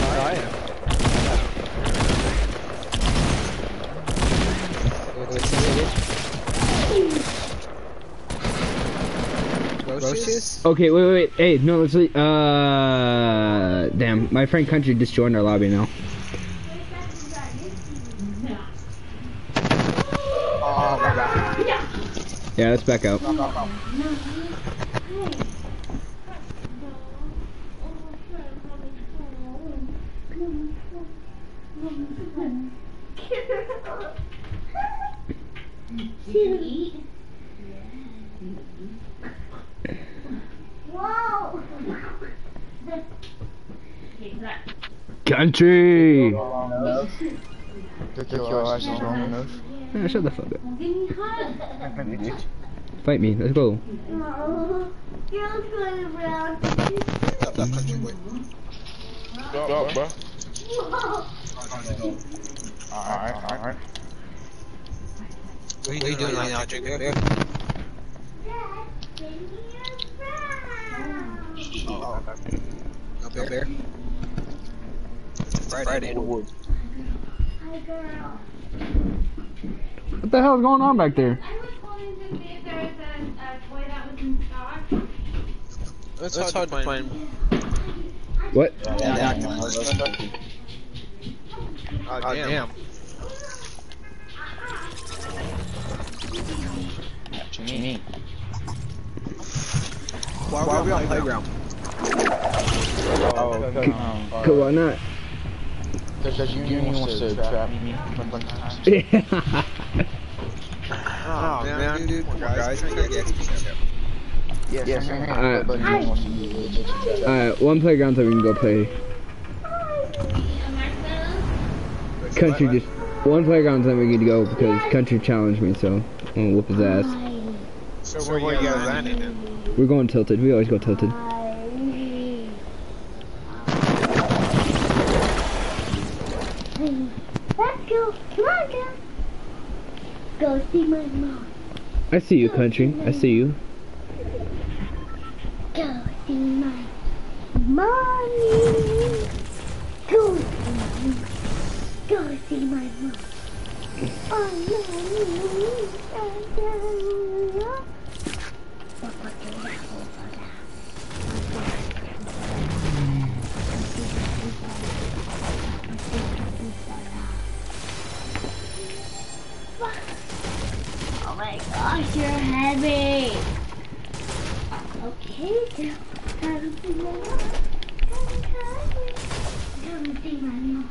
I am. Rocious? Okay, wait, wait, wait. Hey, no, let's. leave- Uh, damn, my friend Country just joined our lobby now. Oh my god. Yeah, let's back out. Took your eyes long enough. Ah, shut the fuck up. Fight me. Let's go. Stop that country boy. Go, bro. Alright, alright. What are you doing right now, Jacob? Oh, okay. Up there. There. Friday. What the hell is going on back there? I was calling to see if there was a, a toy that was in stock. It's, it's hard, to find. What? Yeah, Oh, damn. Jimmy. Why, why are we on the playground? Oh, okay. Cause why not? Because Union wants to trap me. Oh, man, dude. Come on, guys. Trying to get the XP. Yes, sir. Alright. But Union wants to use it to trap. Alright, one playground so we can go play. Country just one playground so we need to go because Country challenged me, so I'm gonna whoop his ass. So where you guys landing? We're going tilted. We always go tilted. Come on, girl. Go see my mom. I see you, Country. I see you. Go see my mommy. Go see Go see my mom. Oh, no. Oh my gosh, you're heavy. Okay. hate to come see my mom. Come see my mom.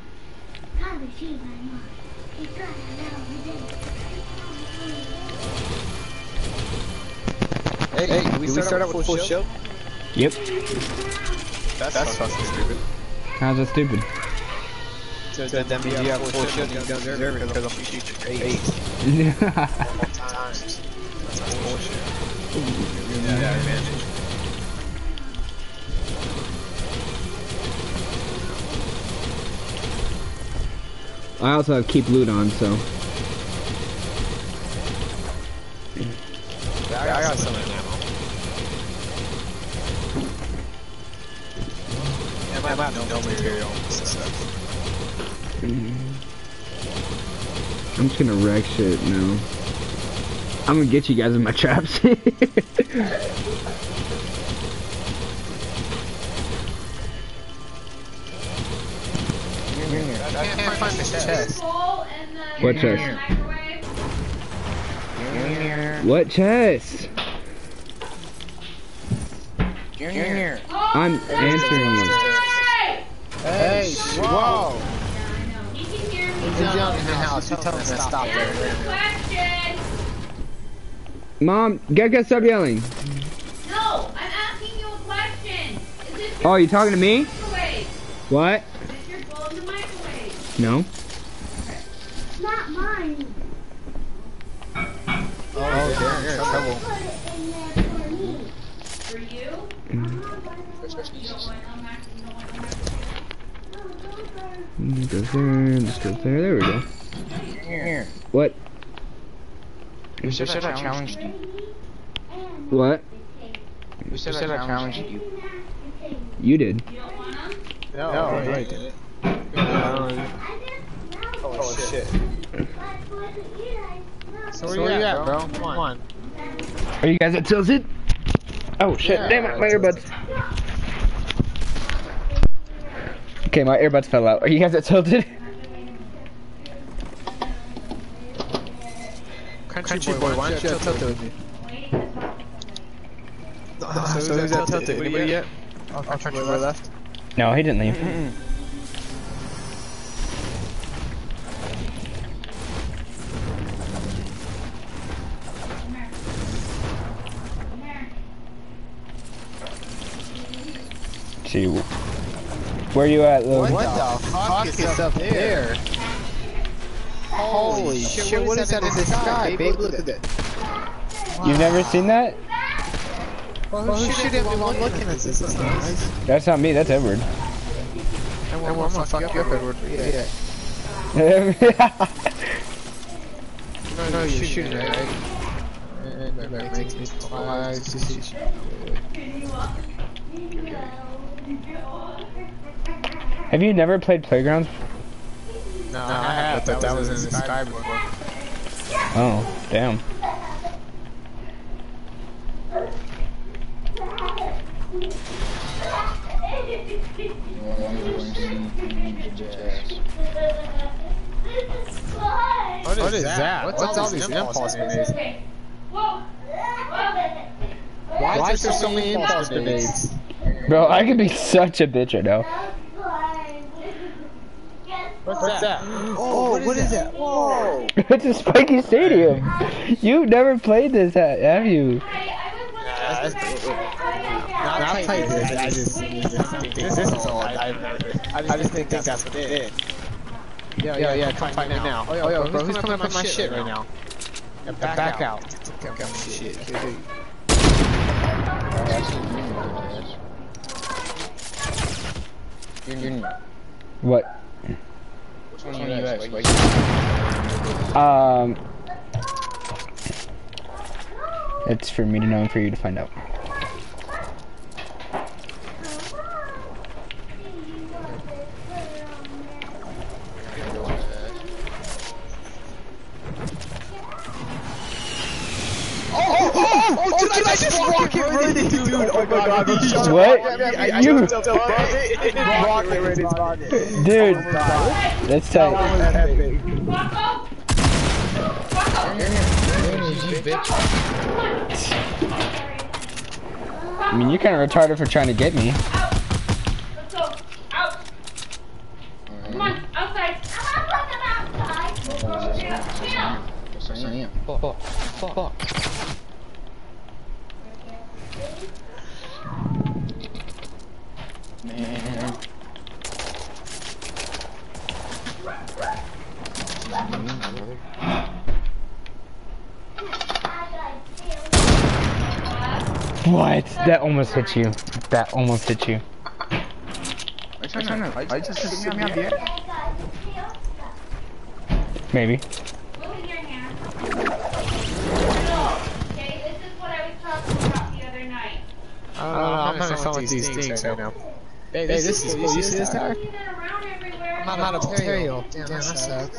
Come see my mom. It's got a little bit. Hey, hey, do we, start, out with a full show? Yep. That's, that's fucking stupid. How's that stupid? So then we have full show, you don't deserve it because I'm shooting your face. Multiple times. That's bullshit. Yeah, yeah, advantage. I also have keep loot on, so. Yeah, I, I got some ammo. Yeah, my map, no, no material. I'm just gonna wreck shit now. I'm gonna get you guys in my traps. I can't find the chest. Bowl and the What chest? microwave. what chest? Junior. I'm answering you. Hey! Hey, whoa. Hear me. He's young in the house. You tell him to stop Answer there. the question. Mom, Gekka, stop yelling. No, I'm asking you a question. Is this Oh, your you talking to me? microwave? What? Is this your bowl in the microwave? No. Not mine. Oh, you're in trouble. Put it in there for me. For you? You don't want no mac- you don't want no mac- This goes there, this goes there. There we go. Here. What? You said I challenged you. What? You said I challenged you. You did. You don't want them? No, I didn't. Oh, shit. So where, you at, bro? Come on. Are you guys at tilted? Oh shit! Yeah, Damn it, my it's- earbuds. Okay, my earbuds fell out. Are you guys at tilted? Country boy, why don't you at Tilted with uh, me? So who's at Tilted? Anybody yet? Country boy left. No, he didn't leave. Mm-hmm. See, where you at, Lil? What what the fuck fuck is up there? there? Holy shit, shit, what is that in the sky, babe? Look at that. You've never seen that? Well, who's shooting at me while I'm looking at this? That's nice. That's not me. That's Edward. And we're gonna fuck you up, Edward. Yeah. No, no, you're shooting, right? right? And that makes me twice. Have you never played Playgrounds? No, I have, but that was in the sky. Oh, damn. What is that? What's all these impulse grenades? Whoa. Why is there so many impulse grenades? Bro, I could be such a bitch right now. What's that? Oh, what is that? Whoa! it's a spiky stadium. You've never played this, ha- have you? I, I was wondering. Yeah, that's- Not I played this. I just think this is all I've never. I just think that's what it is. Yeah, yeah, yeah. Come find me now. Oh, yo, bro, who's coming up with my shit right now? Yeah, back out. Okay, What? Um, it's for me to know and for you to find out. God, What? You- You. Dude, that's tight. Rocco. Rocco. I mean, you're kind of retarded for trying to get me. Out. Let's go. Out. Come on, outside. Chill, chill. Fuck, fuck, fuck. Man. What? That almost hit you. That almost hit you. I trying to, I just hit me on the air. Maybe. Look in your hand. Okay, this is what I was talking about the other night. I don't know, I'm having fun with these things right now. Hey, this is cool. You see this tower? Moving it around. I'm not a material. Damn, that sucks.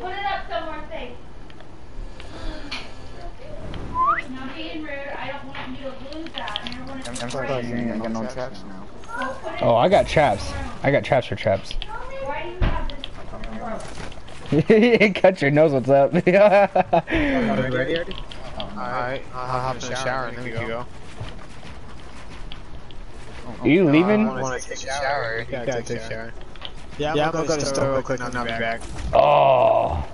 Put it up somewhere safe. Not being rude, I don't want you to lose that. I want to I'm, break. sorry, you ain't got no traps now. Go put it Oh, I got traps. I got traps for traps. Why do you have this rope? Country knows what's up. Are we ready already? Alright, I'll hop in the shower and then we can go. Are you oh, leaving? I want to take a shower. You gotta take a shower. Yeah, I'm gonna go to the store real quick and I'll be back. Oh.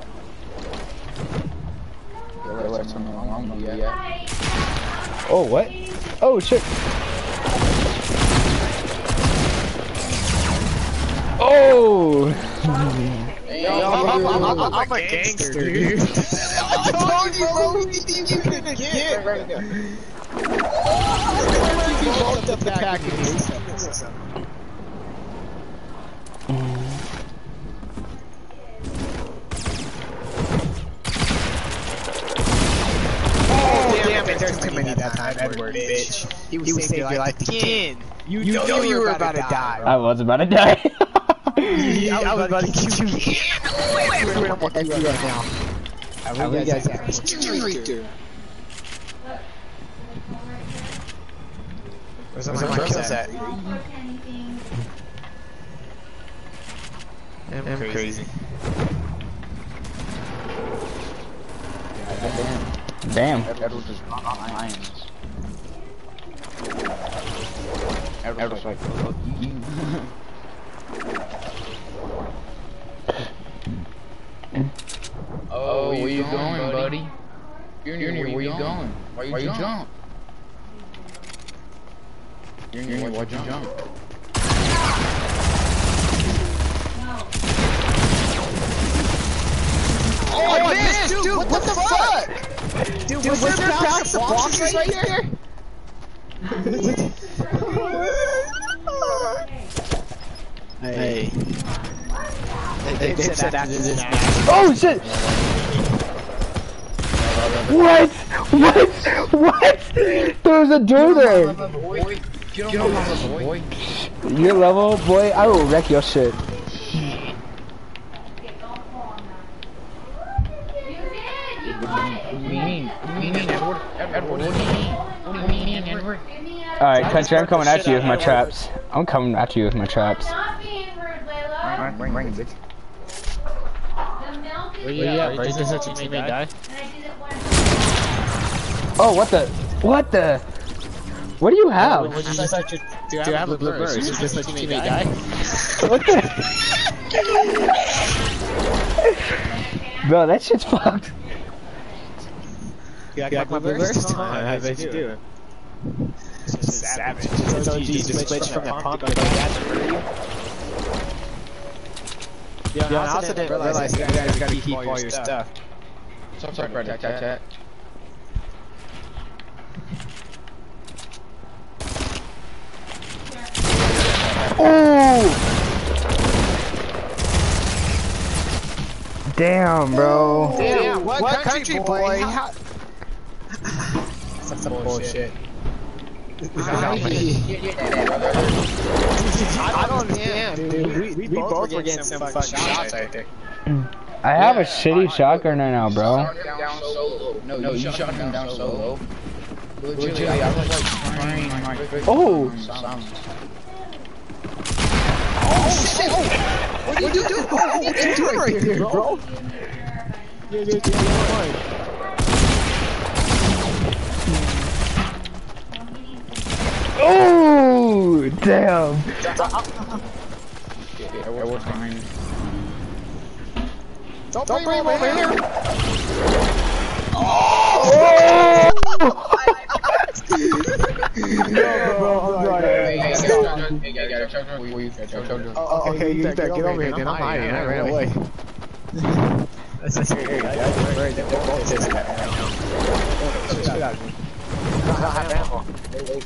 Oh, what? Oh, shit. Oh! Yo, I'm, I'm, I'm, I'm a gangster, dude. I told you, bro. Who do you think you gonna get? Right there. You both up the packages. Oh, damn it, there's too many that time, Edward, bitch. He was saving your life again. You, you know you were about to die. I was about to die. I was about to kill you. I'm gonna F you right now. I really got that generator. Where's my kills at? I'm crazy. Damn. Edward is not lions. Edward's like, fuck you. oh, where you going, buddy? Junior, where you going? Why you jump? Junior, why'd you jump? Oh, I missed, dude! What, the fuck? Dude, was, there packs of boxes right here? hey. They, they said after this match. Oh, shit! What? What? What? There was a door there. Get on my level, boy. Your level, boy, I will wreck your shit. Okay, don't fall on that. You did! You got it! What do you mean? What do you mean, Edward? Edward, what do you mean? What do you mean, Edward? Give me a- Alright, country, I'm coming at you with my traps. I'm coming at you with my traps. Not being rude, Layla. Alright, bring, bring it, bitch. The milk is Where you at, cold, right? Does your die? and I didn't want to- Oh, what the? What the? What do you have? Would you just like to, do I have a blue burst? Did you just let your teammate die? What the? Bro, that shit's fucked. You got my blue burst? I bet you do. It's just savage. It's OG, just switch from the pump to the gadget. Yeah, I also didn't realize that you guys gotta keep all your stuff. Stop, stop, right, chat, chat. Oh! Damn, bro. Damn, what, country, boy? How- That's some bullshit. I don't understand, dude. We, we both were getting some fucking shots, I think. I have a shitty shotgun right now, bro. Down solo. No, no, you shot him down solo. Legitimately, I was like trying my Oh. Oh shit! What are you doing? What are you doing right here, bro? Yeah, yeah, yeah, Oh, damn. Yeah, yeah, everyone's behind me. Don't bring him over here! Oh! Oh! Bro, I'm sorry. Hey, hey, hey, Jojo, hey, hey, Jojo, Jojo, you at, Jojo? Oh, okay, you better get over here, then I'm hiding. I ran away. That's just hey, I got worried that we're both this guy right now. Shit out of me. I don't have ammo.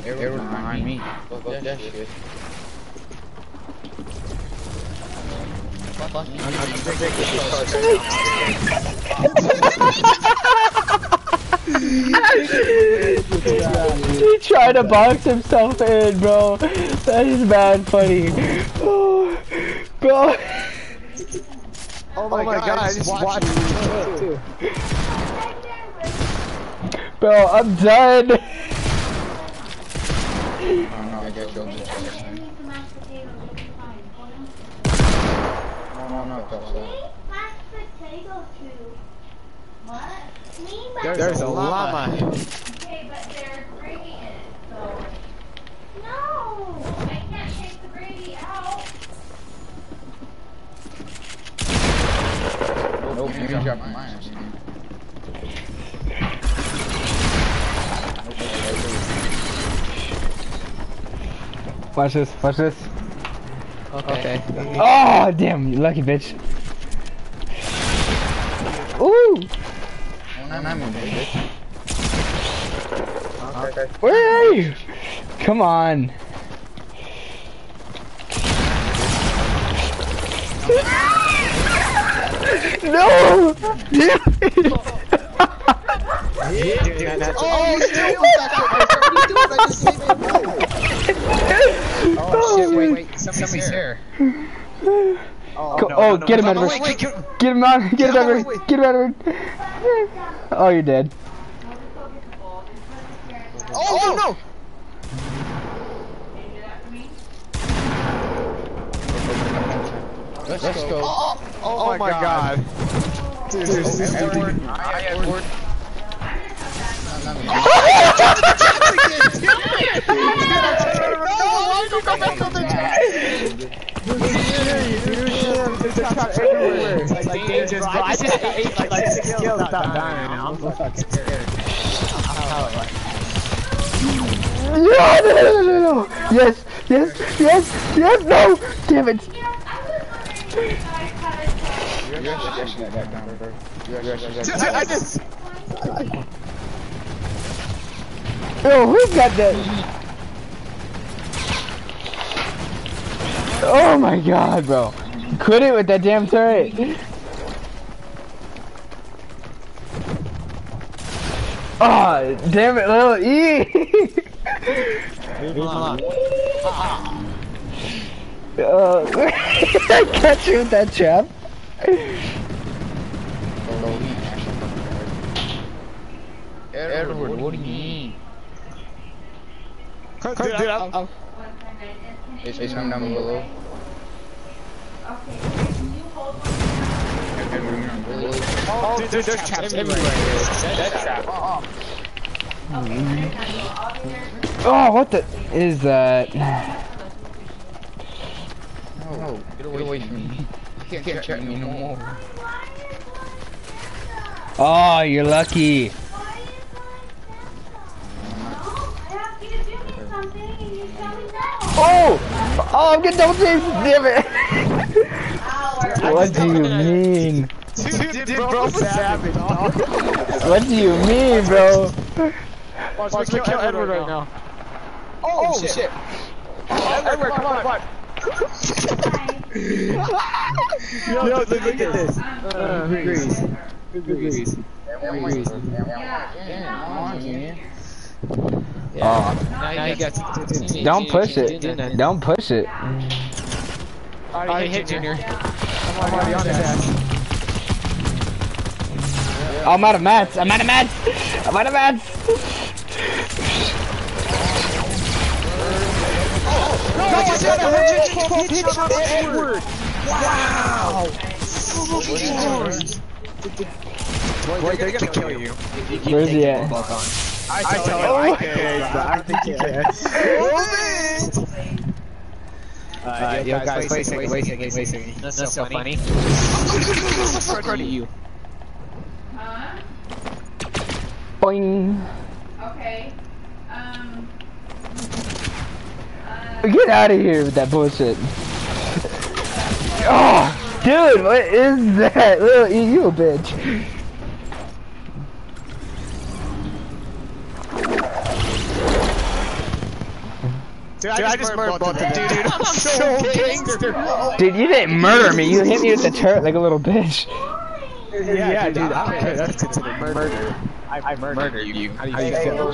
Everyone's behind me. Fuck that shit. I'm drinking this he tried to box himself in, bro. That is bad funny. Oh, bro. Oh my, god, I just watched it too. Bro, I'm done. Oh no, I got Jojo. No, no, no, that's that. There's a llama. Okay, but they're breaking it, so No! I can't take the gravy out. Nope, you can drop mine. Watch this, watch this. Okay. Oh, damn, you lucky bitch. Ooh, No, not me, bitch. where are you? Come on. No! Damn it! Oh, still Oh shit, wait, wait, somebody's here. Oh, Go- no, oh, no, no, get him, no, Edward. wait, wait, get- Get him out! Get him, Yeah, Edward! wait, wait. Get him, Edward! Oh, you're dead. Oh, no! Let's, Let's go. Oh, oh, my god. Dude, there's this dude. Edward, I Edward. No, not me. There's a everywhere. It's like dangerous, bro. I just ate like like six kills without dying. I'm fucking scared. No, no, no, no, no! Yes, yes, yes, yes, no! Damn it! You actually actually got back down, bro. You actually got Dude, back I just. Yo, who got that? Oh my god, bro. Quit it with that damn turret. Oh, damn it, little E. uh, I catch you with that trap. Edward, what do you mean? Dude, I'm, I'm, It's, it's down below. Okay, can you hold one? Edward, you're on below. Oh, dude, there's traps everywhere. That trap. Oh, oh. oh, what the is that? No, get away from me. You can't trap me no more. Oh, you're lucky. Oh! Oh, I'm getting double teamed! Damn it! what do you mean? dude, dude, bro, savage, dog. What do you mean, bro? Watch me kill, kill Edward right now. Oh, shit. Edward, come on, come on. Yo, look, look at this. Uh, who agrees? Who agrees? Who agrees? Oh, Now you got to don't push it. Don't push it. Alright, oh, hit Junior. I'm already on his ass. Oh, I'm out of mats. I'm out of mats. I'm out of mats. Edward! Wow! Boy, they're gonna kill you. Where's he at? I told you I oh could, but I think you can. Alright, yo, guys, wait a second, wait a second, wait a second. That's, so funny. I'm Credit you. Huh? Boing. Okay. Um. Uh, Get out of here with that bullshit. Oh, dude, what is that? Little E, you a bitch. Dude, I just murdered both of them. Dude, I'm so gangster. Dude, you didn't murder me. You hit me with the turret like a little bitch. Yeah, dude, I don't care. That's considered murder. I murdered you. How do you feel?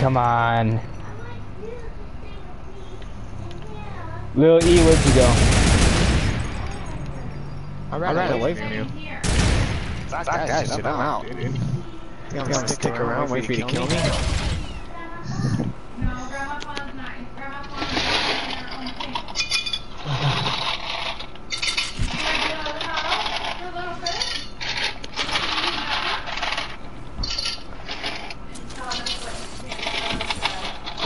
Come on. Lil E, where'd you go? I ran away from you. here. Fuck that shit, I'm out, dude. You gonna stick around, wait for you to kill me?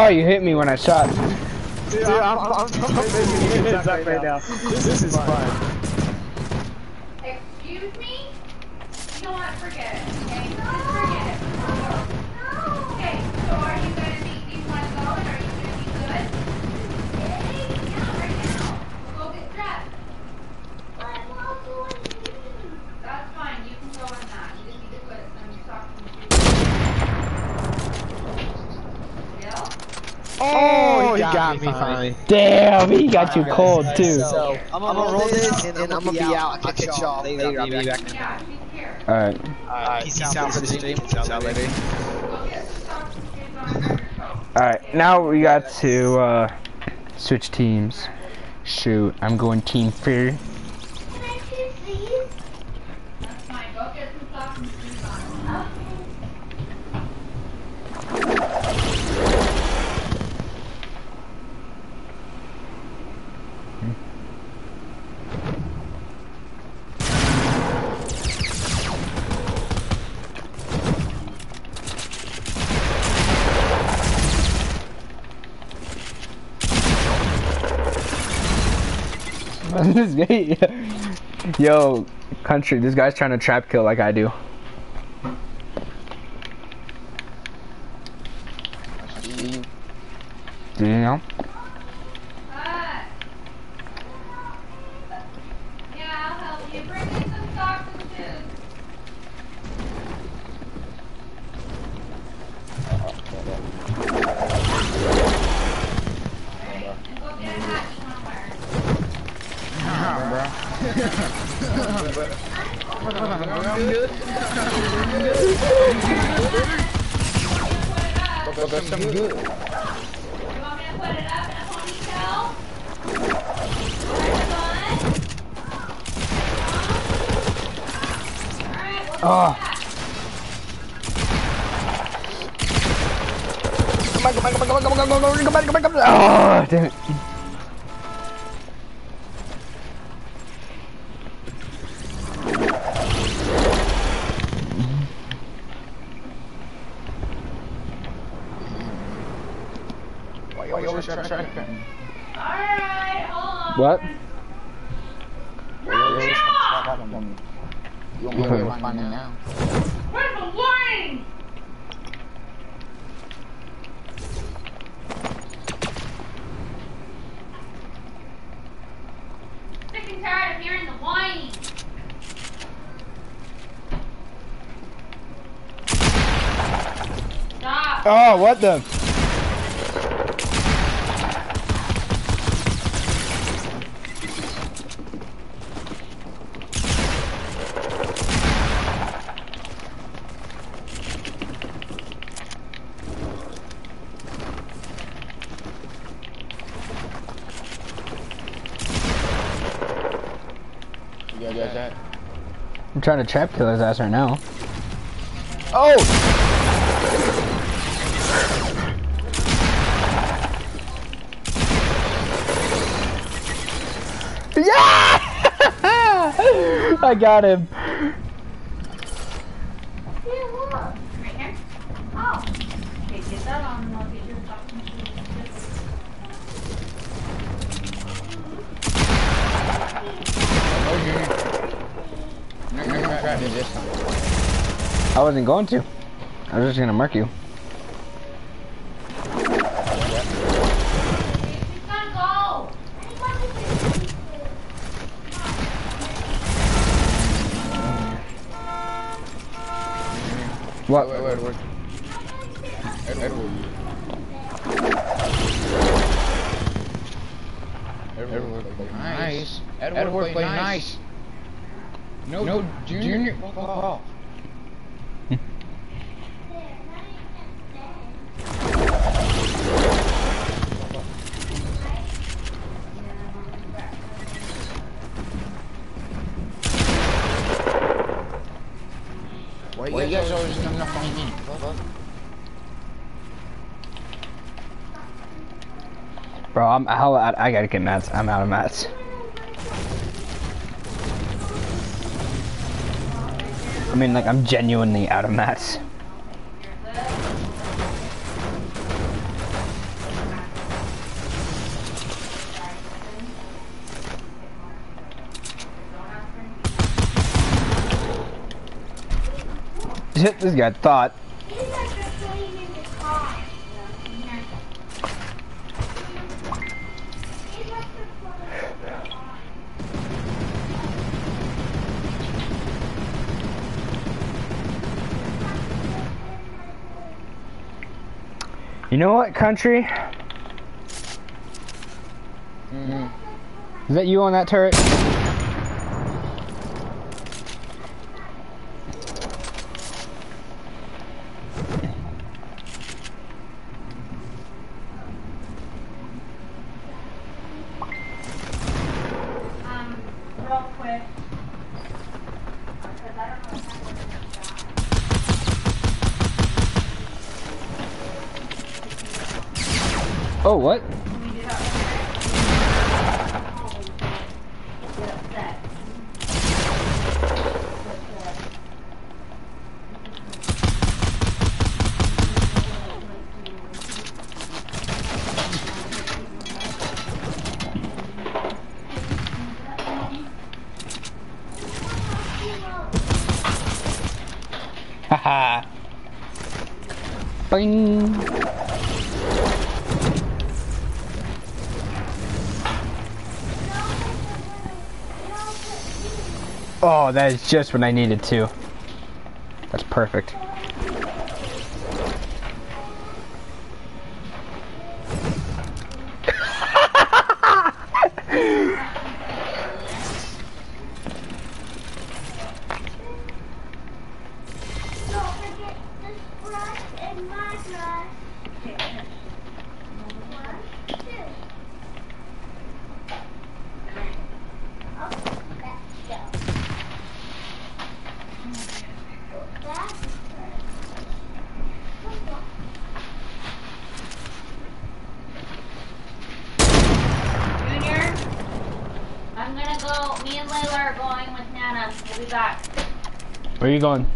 Oh, you hit me when I shot. Dude, I'm, I'm, I'm making it up right now. This is fun. Excuse me? You know what? Forget it. Okay? Just forget it. Okay, so are you gonna be, do you wanna go and are you gonna be good? Yeah, right now. We'll go get dressed. That's fine, you can go in that. You just need to put some socks and shoes. Bill? Oh, he got, me finally. Damn, he got you cold too. So, I'm gonna roll this and I'm gonna be out. I'll catch y'all later. I'll be back in Yeah, she's here. Alright. Alright, peace out for the stream. Peace out later. Go get some socks and shoes on and grab your coat. Alright, now we got to uh, switch teams. Shoot, I'm going team fear. This Yo, country, this guy's trying to trap kill like I do. Do you know? You want me to put it up in a ponytail? Alright, we'll do Oh. that. Come on, come on, come on, come on, come on, come on, come on, come on, come on, come on. Oh, damn it. Alright, What? You won't now. Where's the line? Sick and tired of hearing the whining. Stop. Oh, what the? trying to trap kill his ass right now. Oh! Yeah! I got him. I wasn't going to. I was just gonna mark you. I, I gotta get mats. I'm out of mats. I mean, like, I'm genuinely out of mats. this guy thought You know what, country? Mm -hmm. Is that you on that turret? Oh, that is just when I needed to. That's perfect. going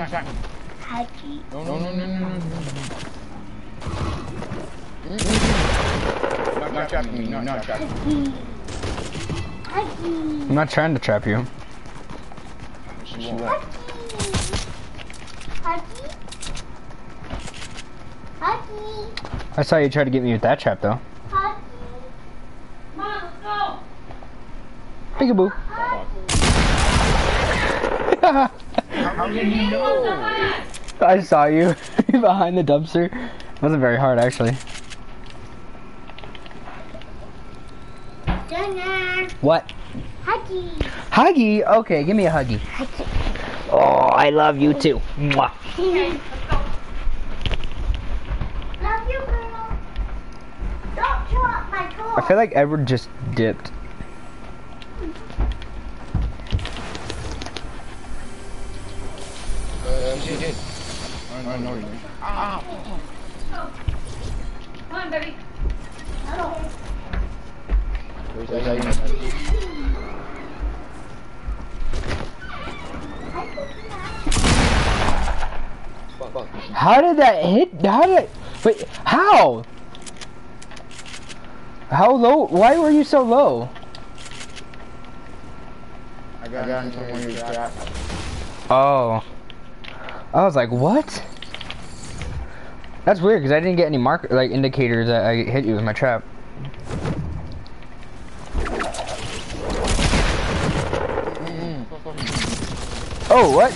attack. Haji. No, no, no, no, no, no, no. No. I'm not trying to trap you. She won't. I saw you try to get me with that trap though. I saw you behind the dumpster. It wasn't very hard actually. Dinner. What? Huggy. Huggy? Okay, give me a huggy. Oh, I love you too. Mwah. Love you, girl. Don't chew up my toy. I feel like Edward just dipped. That hit? How did? Wait, how? How low? Why were you so low? I got, I got into one of your traps. Oh. I was like, what? That's weird because I didn't get any mark like indicators that I hit you with my trap. Mm-hmm. Oh, what?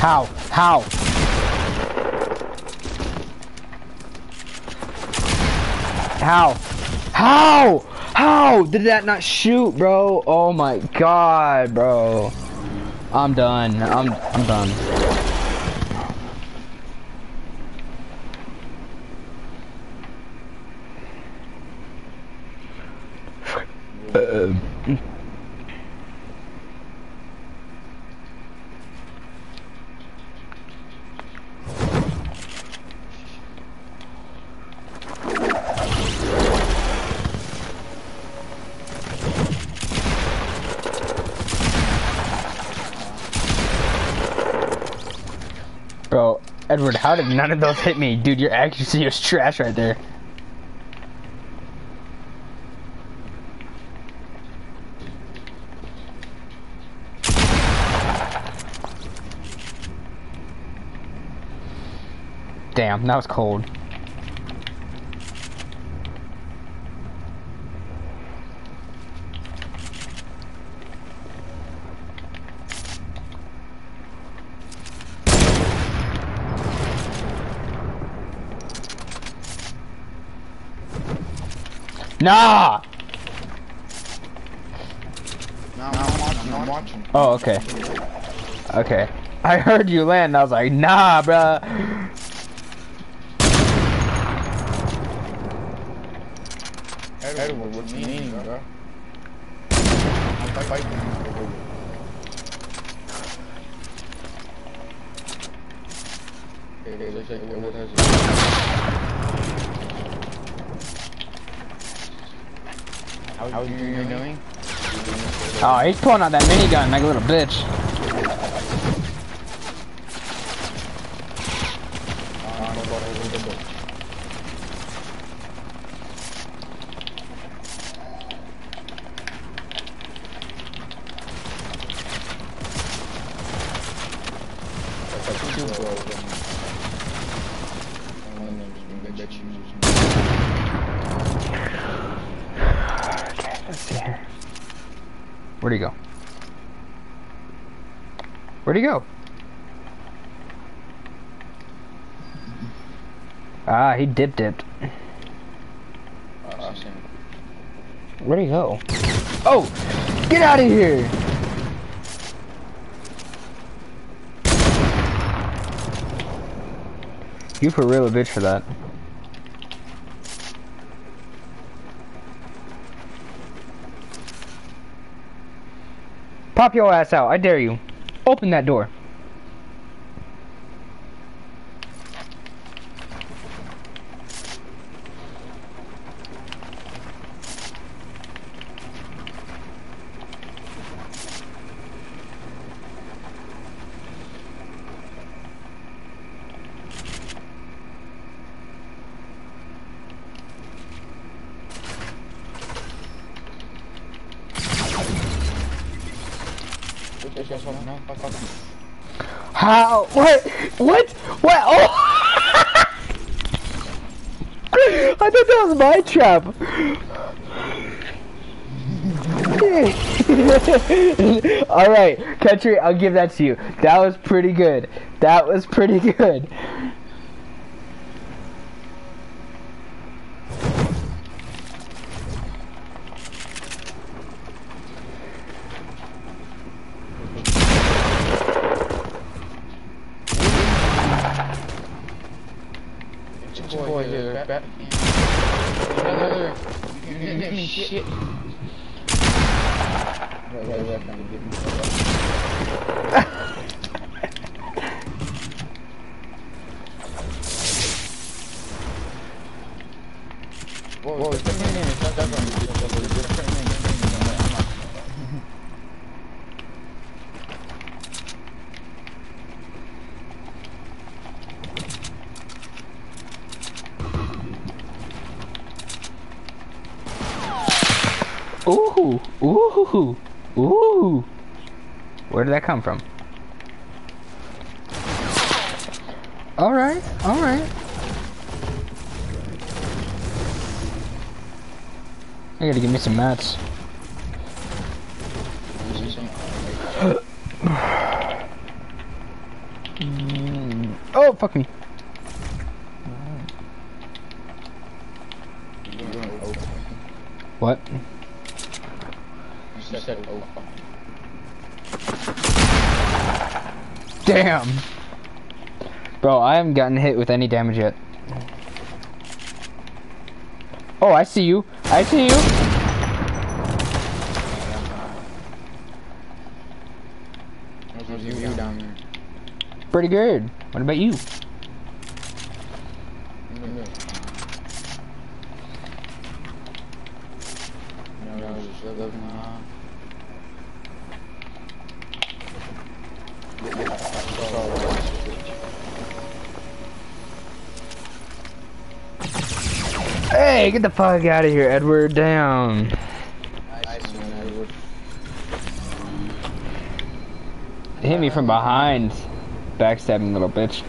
How? How? How? How? How did that not shoot, bro? Oh my god, bro. I'm done. I'm I'm done. Uh, Bro, Edward, how did none of those hit me? Dude, your accuracy is trash right there. Damn, that was cold. Nah! No, I'm watching, I'm watching. Oh, okay. Okay. I heard you land, and I was like, nah, bruh. Edward, what's your name, bro? I'm fighting. Okay, okay, let's take Edward has it. How's you doing? He's pulling out that minigun like a little bitch. Where'd he go? Where'd he go? Ah, he dip dipped. Where'd he go? Oh! Get out of here! You for real a bitch for that. Pop your ass out, I dare you. Open that door. Just- just hold on, no, fuck, fuck. How? What? What? What? Oh! I thought that was my trap. All right, country. I'll give that to you. That was pretty good. That was pretty good. It's your boy here, bat. Another. You didn't get me shit. Right, right, right, trying to get me. Whoa, whoa, it's different name. It's not that one. It's just a different name. I'm not- Ooh, ooh, ooh. Where did that come from? All right, all right. I gotta give me some mats. Oh, fuck me. What? You said, oh, fuck. Damn. Bro, I haven't gotten hit with any damage yet. Oh, I see you. I see you. There's a view down there. Pretty good. What about you? Hey, get the fuck out of here, Edward. Down. Hit me from behind. Backstabbing little bitch.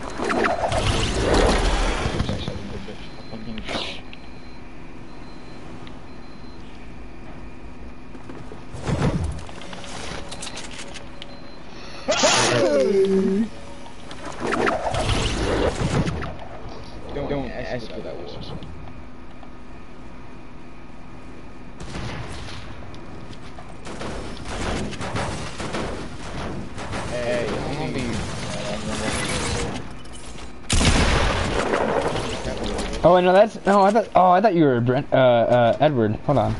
Oh, no, that's no. I thought. Oh, I thought you were Brent. Uh, uh, Edward. Hold on.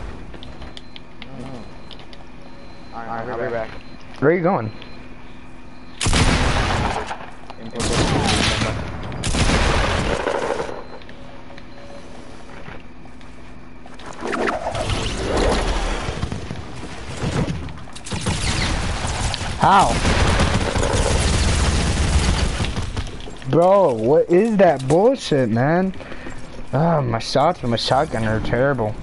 Alright, I'll be back. Where are you going? How? Bro, what is that bullshit, man? Ah, my shots from my shotgun are terrible.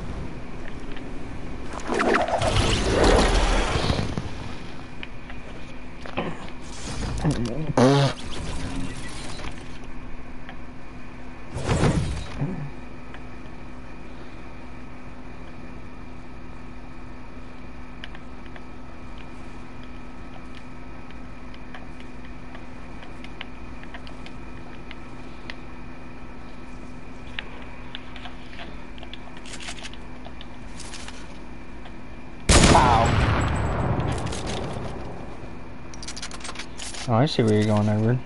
See where you're going, Edward.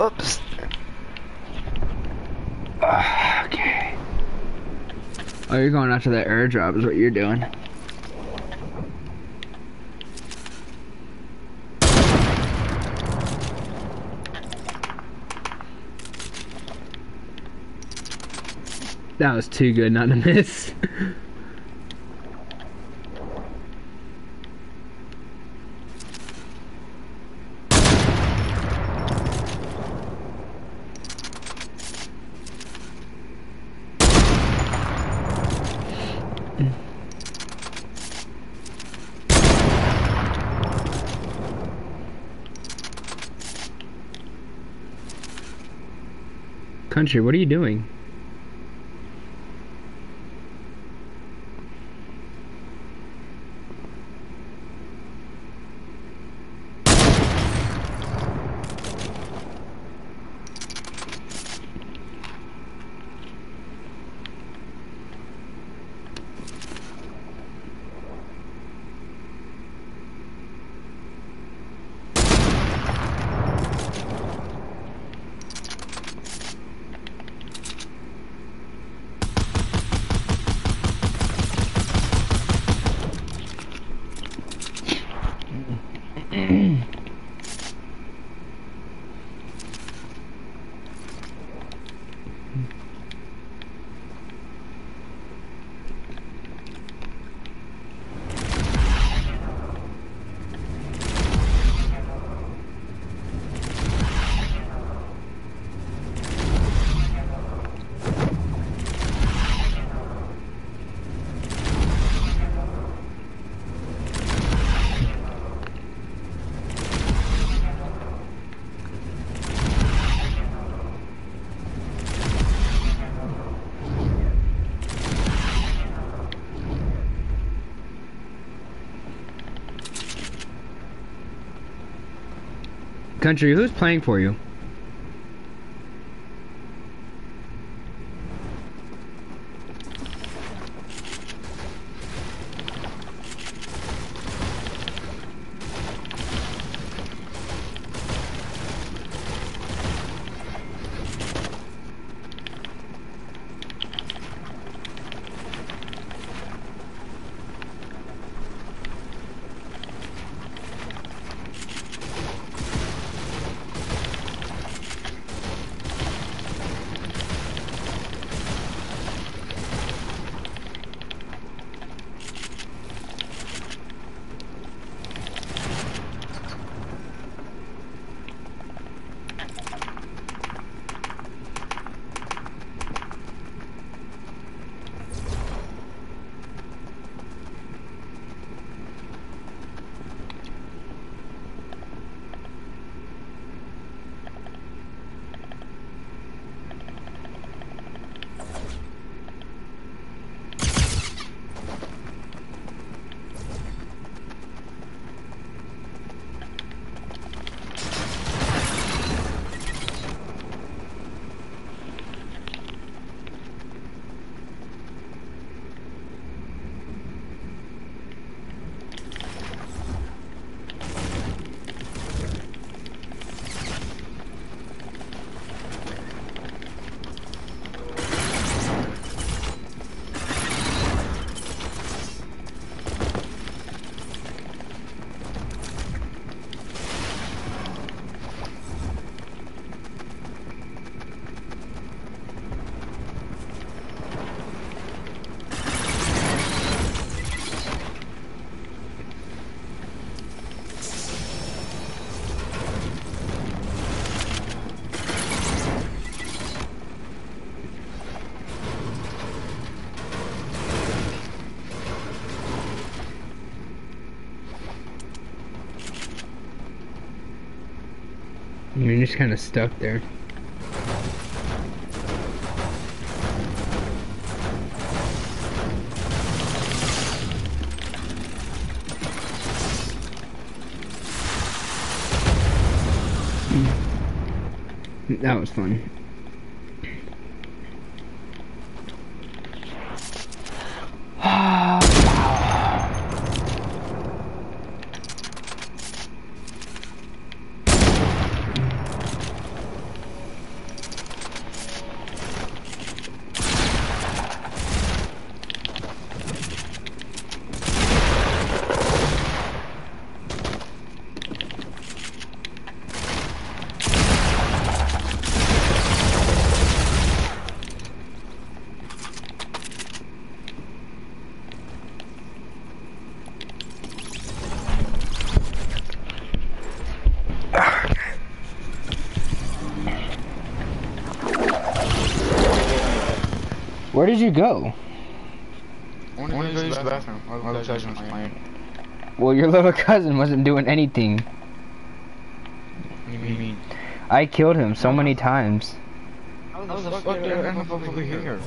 Oops. Ah, Okay. Oh, you're going after that airdrop is what you're doing. That was too good not to miss. Country, what are you doing? Country, who's playing for you? Kind of stuck there. Hmm. That was fun. Did you go? I want to the bathroom. My little cousin was playing. Well, your little cousin wasn't doing anything. What do you mean? I killed him so many times. How the fuck did I end up over here?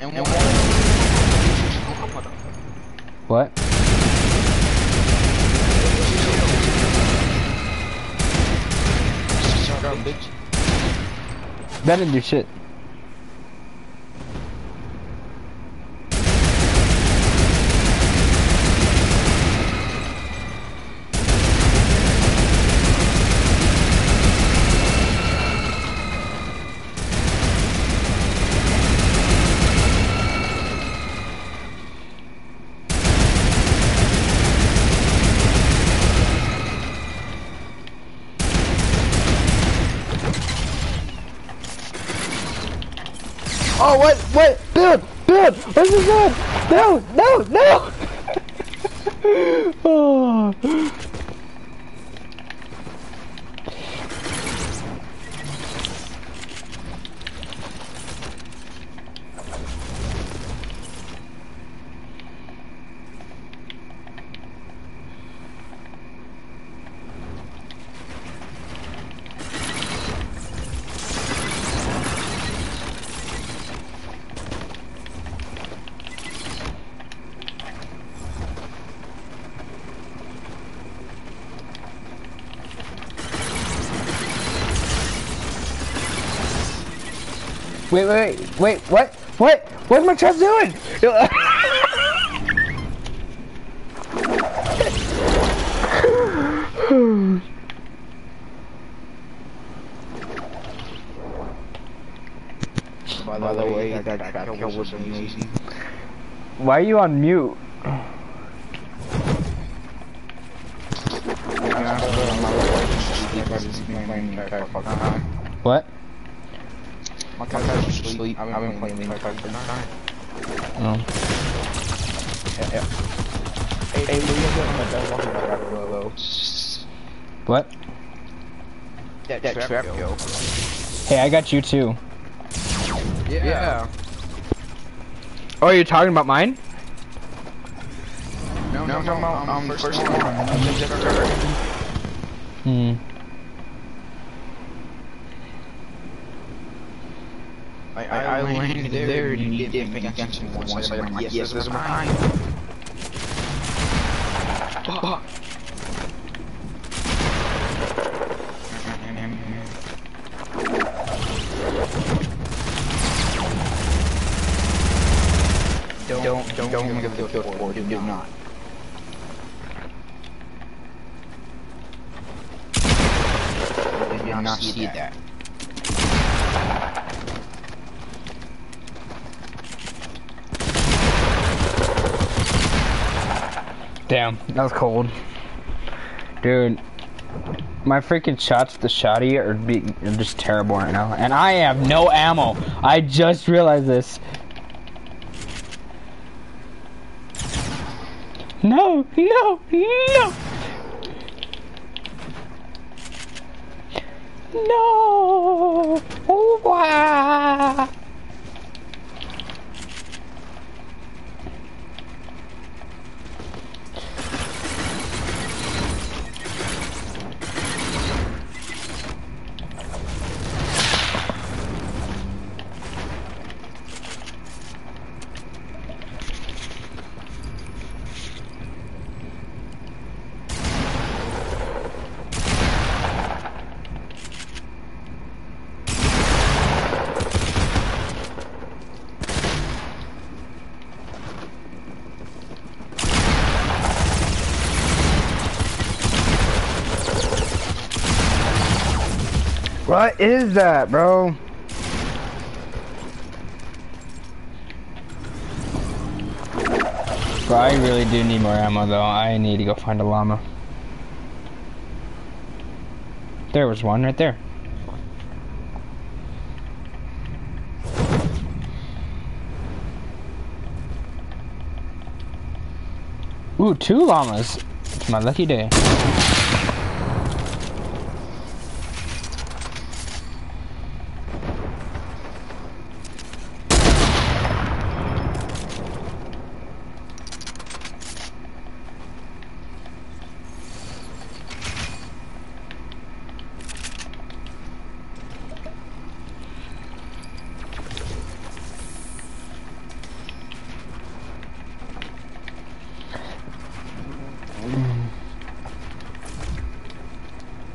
And what? What? Shut up, bitch. That didn't do shit. Oh, what? What? Build! Build! What's this on? No! No! No! oh. Wait, wait, wait, wait, what? What? What's my chest doing? By the way, that trap kill was amazing. Why are you on mute? Trap kill. Hey, I got you too. Yeah. Oh, you're talking about mine? No, no, no, no, um, first one. And then just third. Hmm. I, I, I landed there and you didn't think against me once. I am like, yes, this is mine. Fuck. Don't, don't, don't give kill for do, do not. Did not see that. Damn, that was cold. Dude, my freaking shots the shotty are, being, are just terrible right now. And I have no ammo. I just realized this. No, no, no! No! Wow! What is that, bro? Bro, I really do need more ammo though. I need to go find a llama. There was one right there. Ooh, two llamas. It's my lucky day.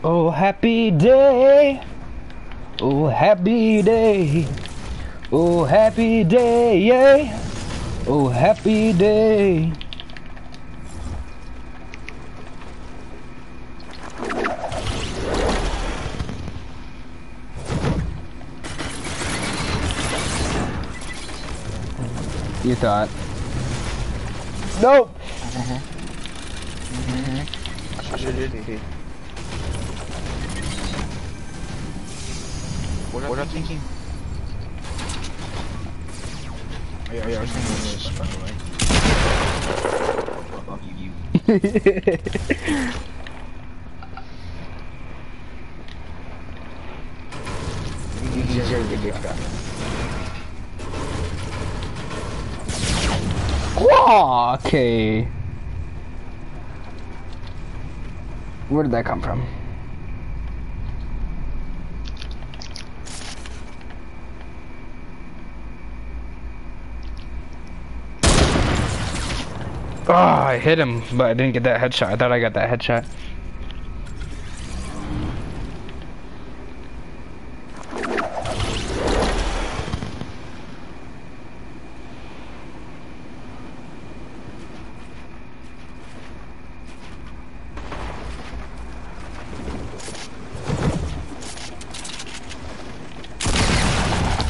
Oh, happy day. Oh, happy day. Oh, happy day, yeah. Oh, happy day. You thought. Nope. What, what are you thinking? Yeah, yeah, I was thinking this, by the Okay. Where did that come from? Oh, I hit him, but I didn't get that headshot. I thought I got that headshot.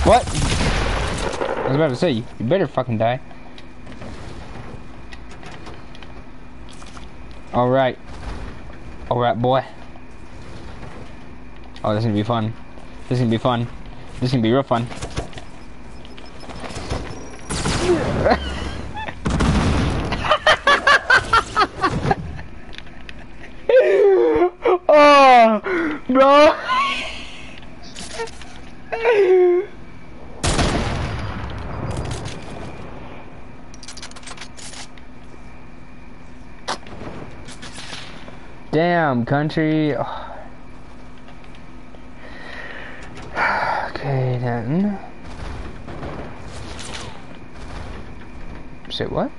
What? I was about to say, you better fucking die. Alright. Alright, boy. Oh, this is gonna be fun. This is gonna be fun. This is gonna be real fun. oh, bro. Damn, country. Okay, then. Say what?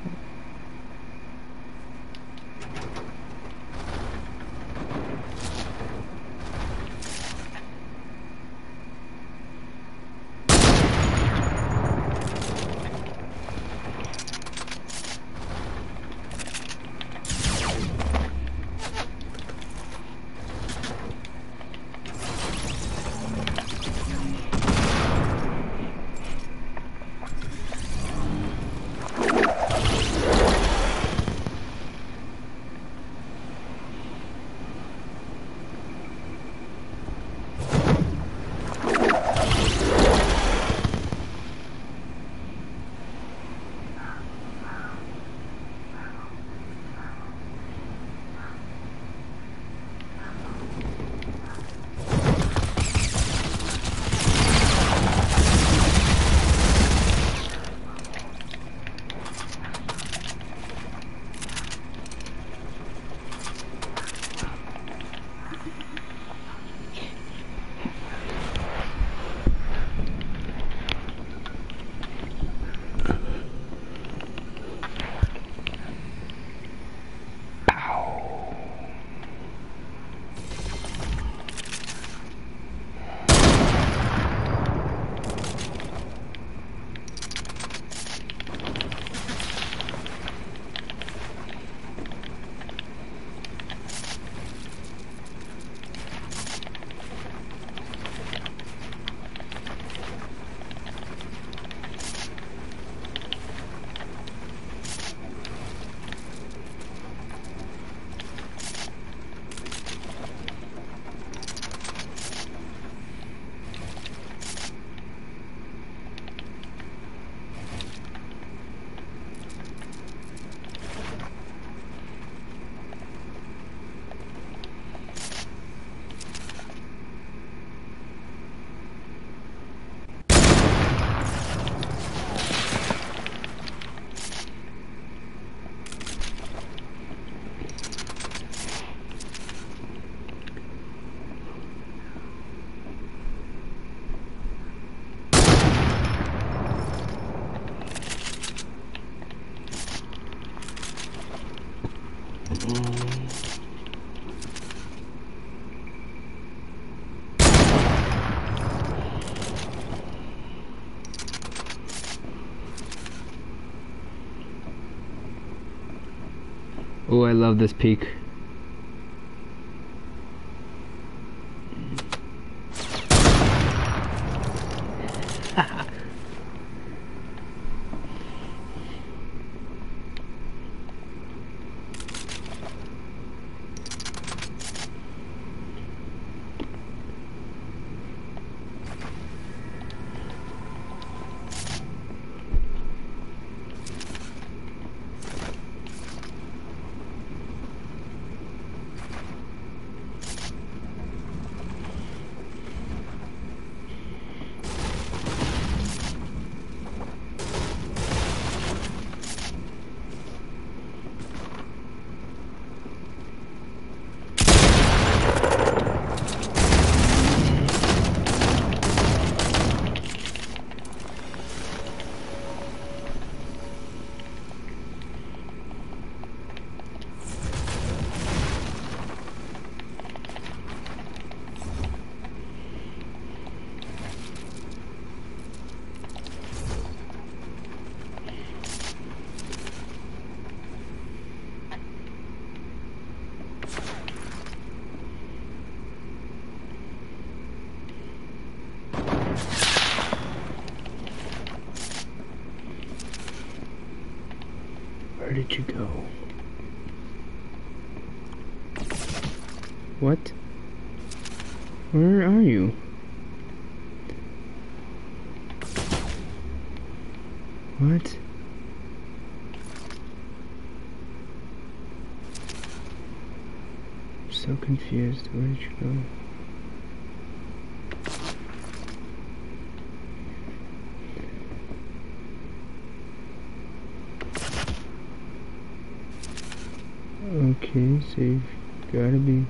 Oh, I love this peak. Where did you go? What? Where are you? What? I'm did you go? Okay, so you've gotta be.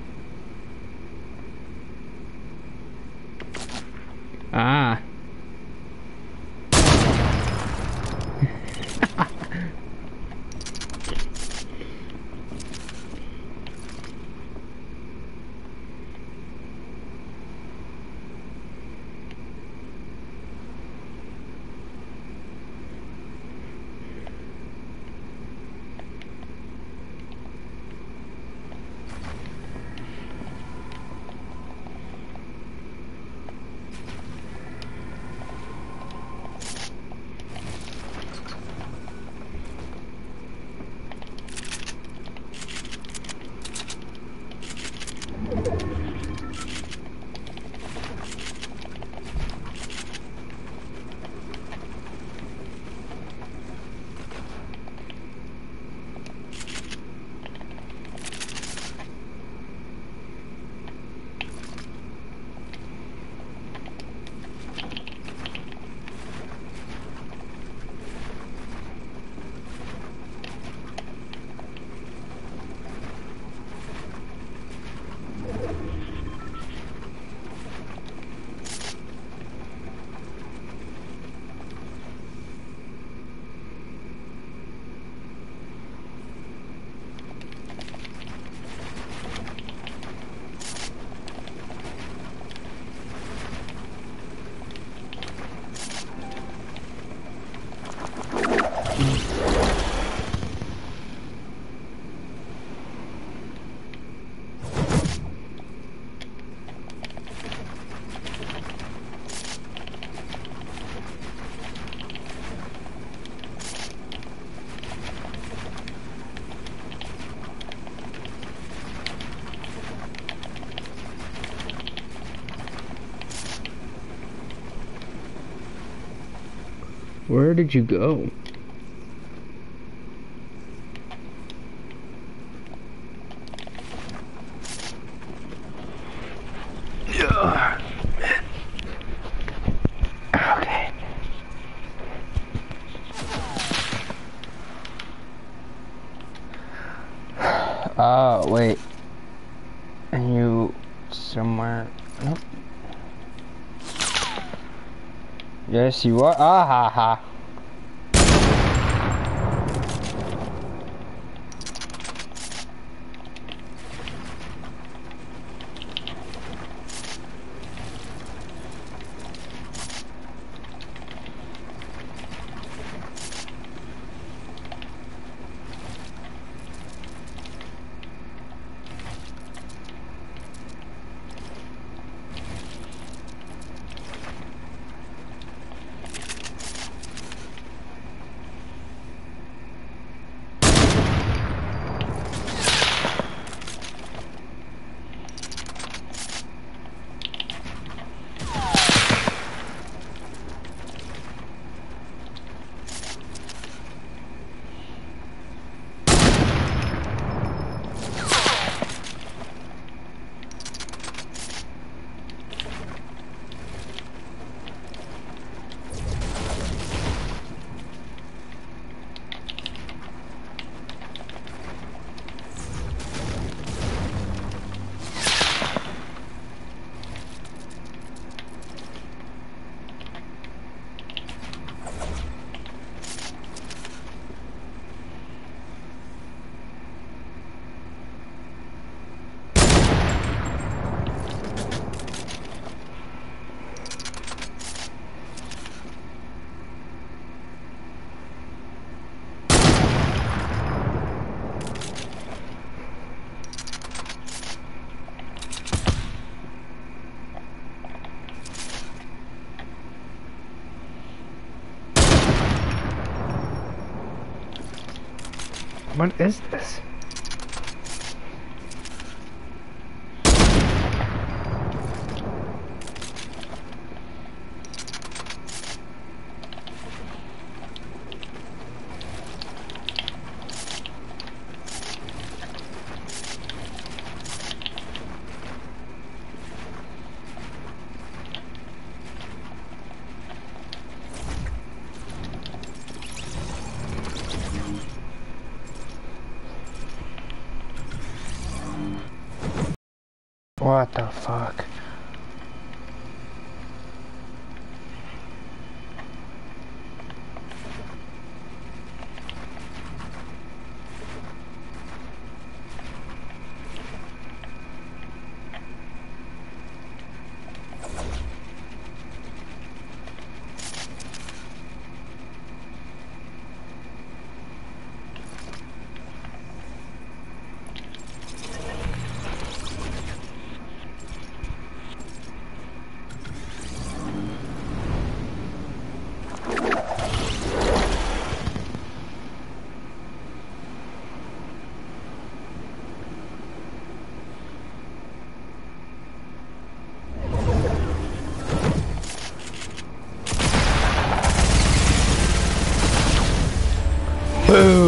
Where did you go? Okay. Oh, wait. And you somewhere. Nope. Yes, you are. Ah ha ha. What is this? What the fuck? Boom!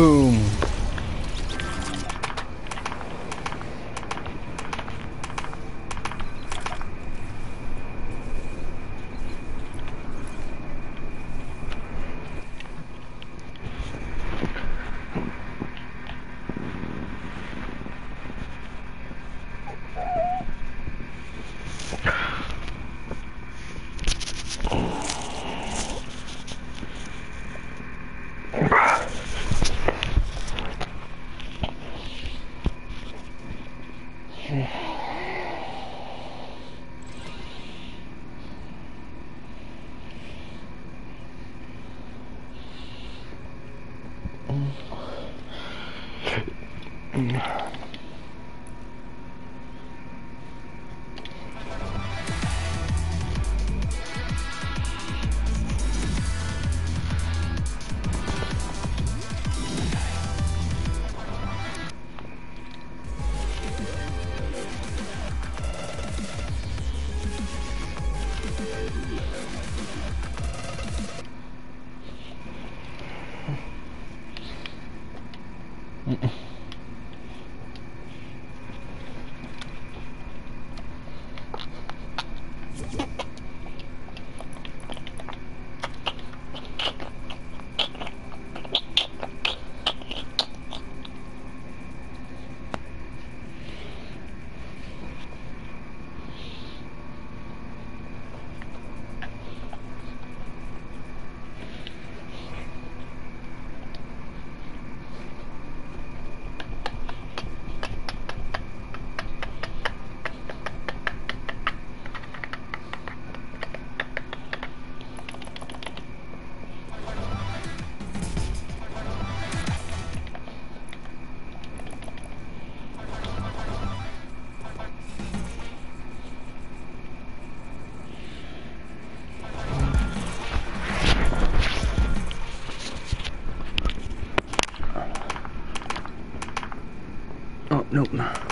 Nope.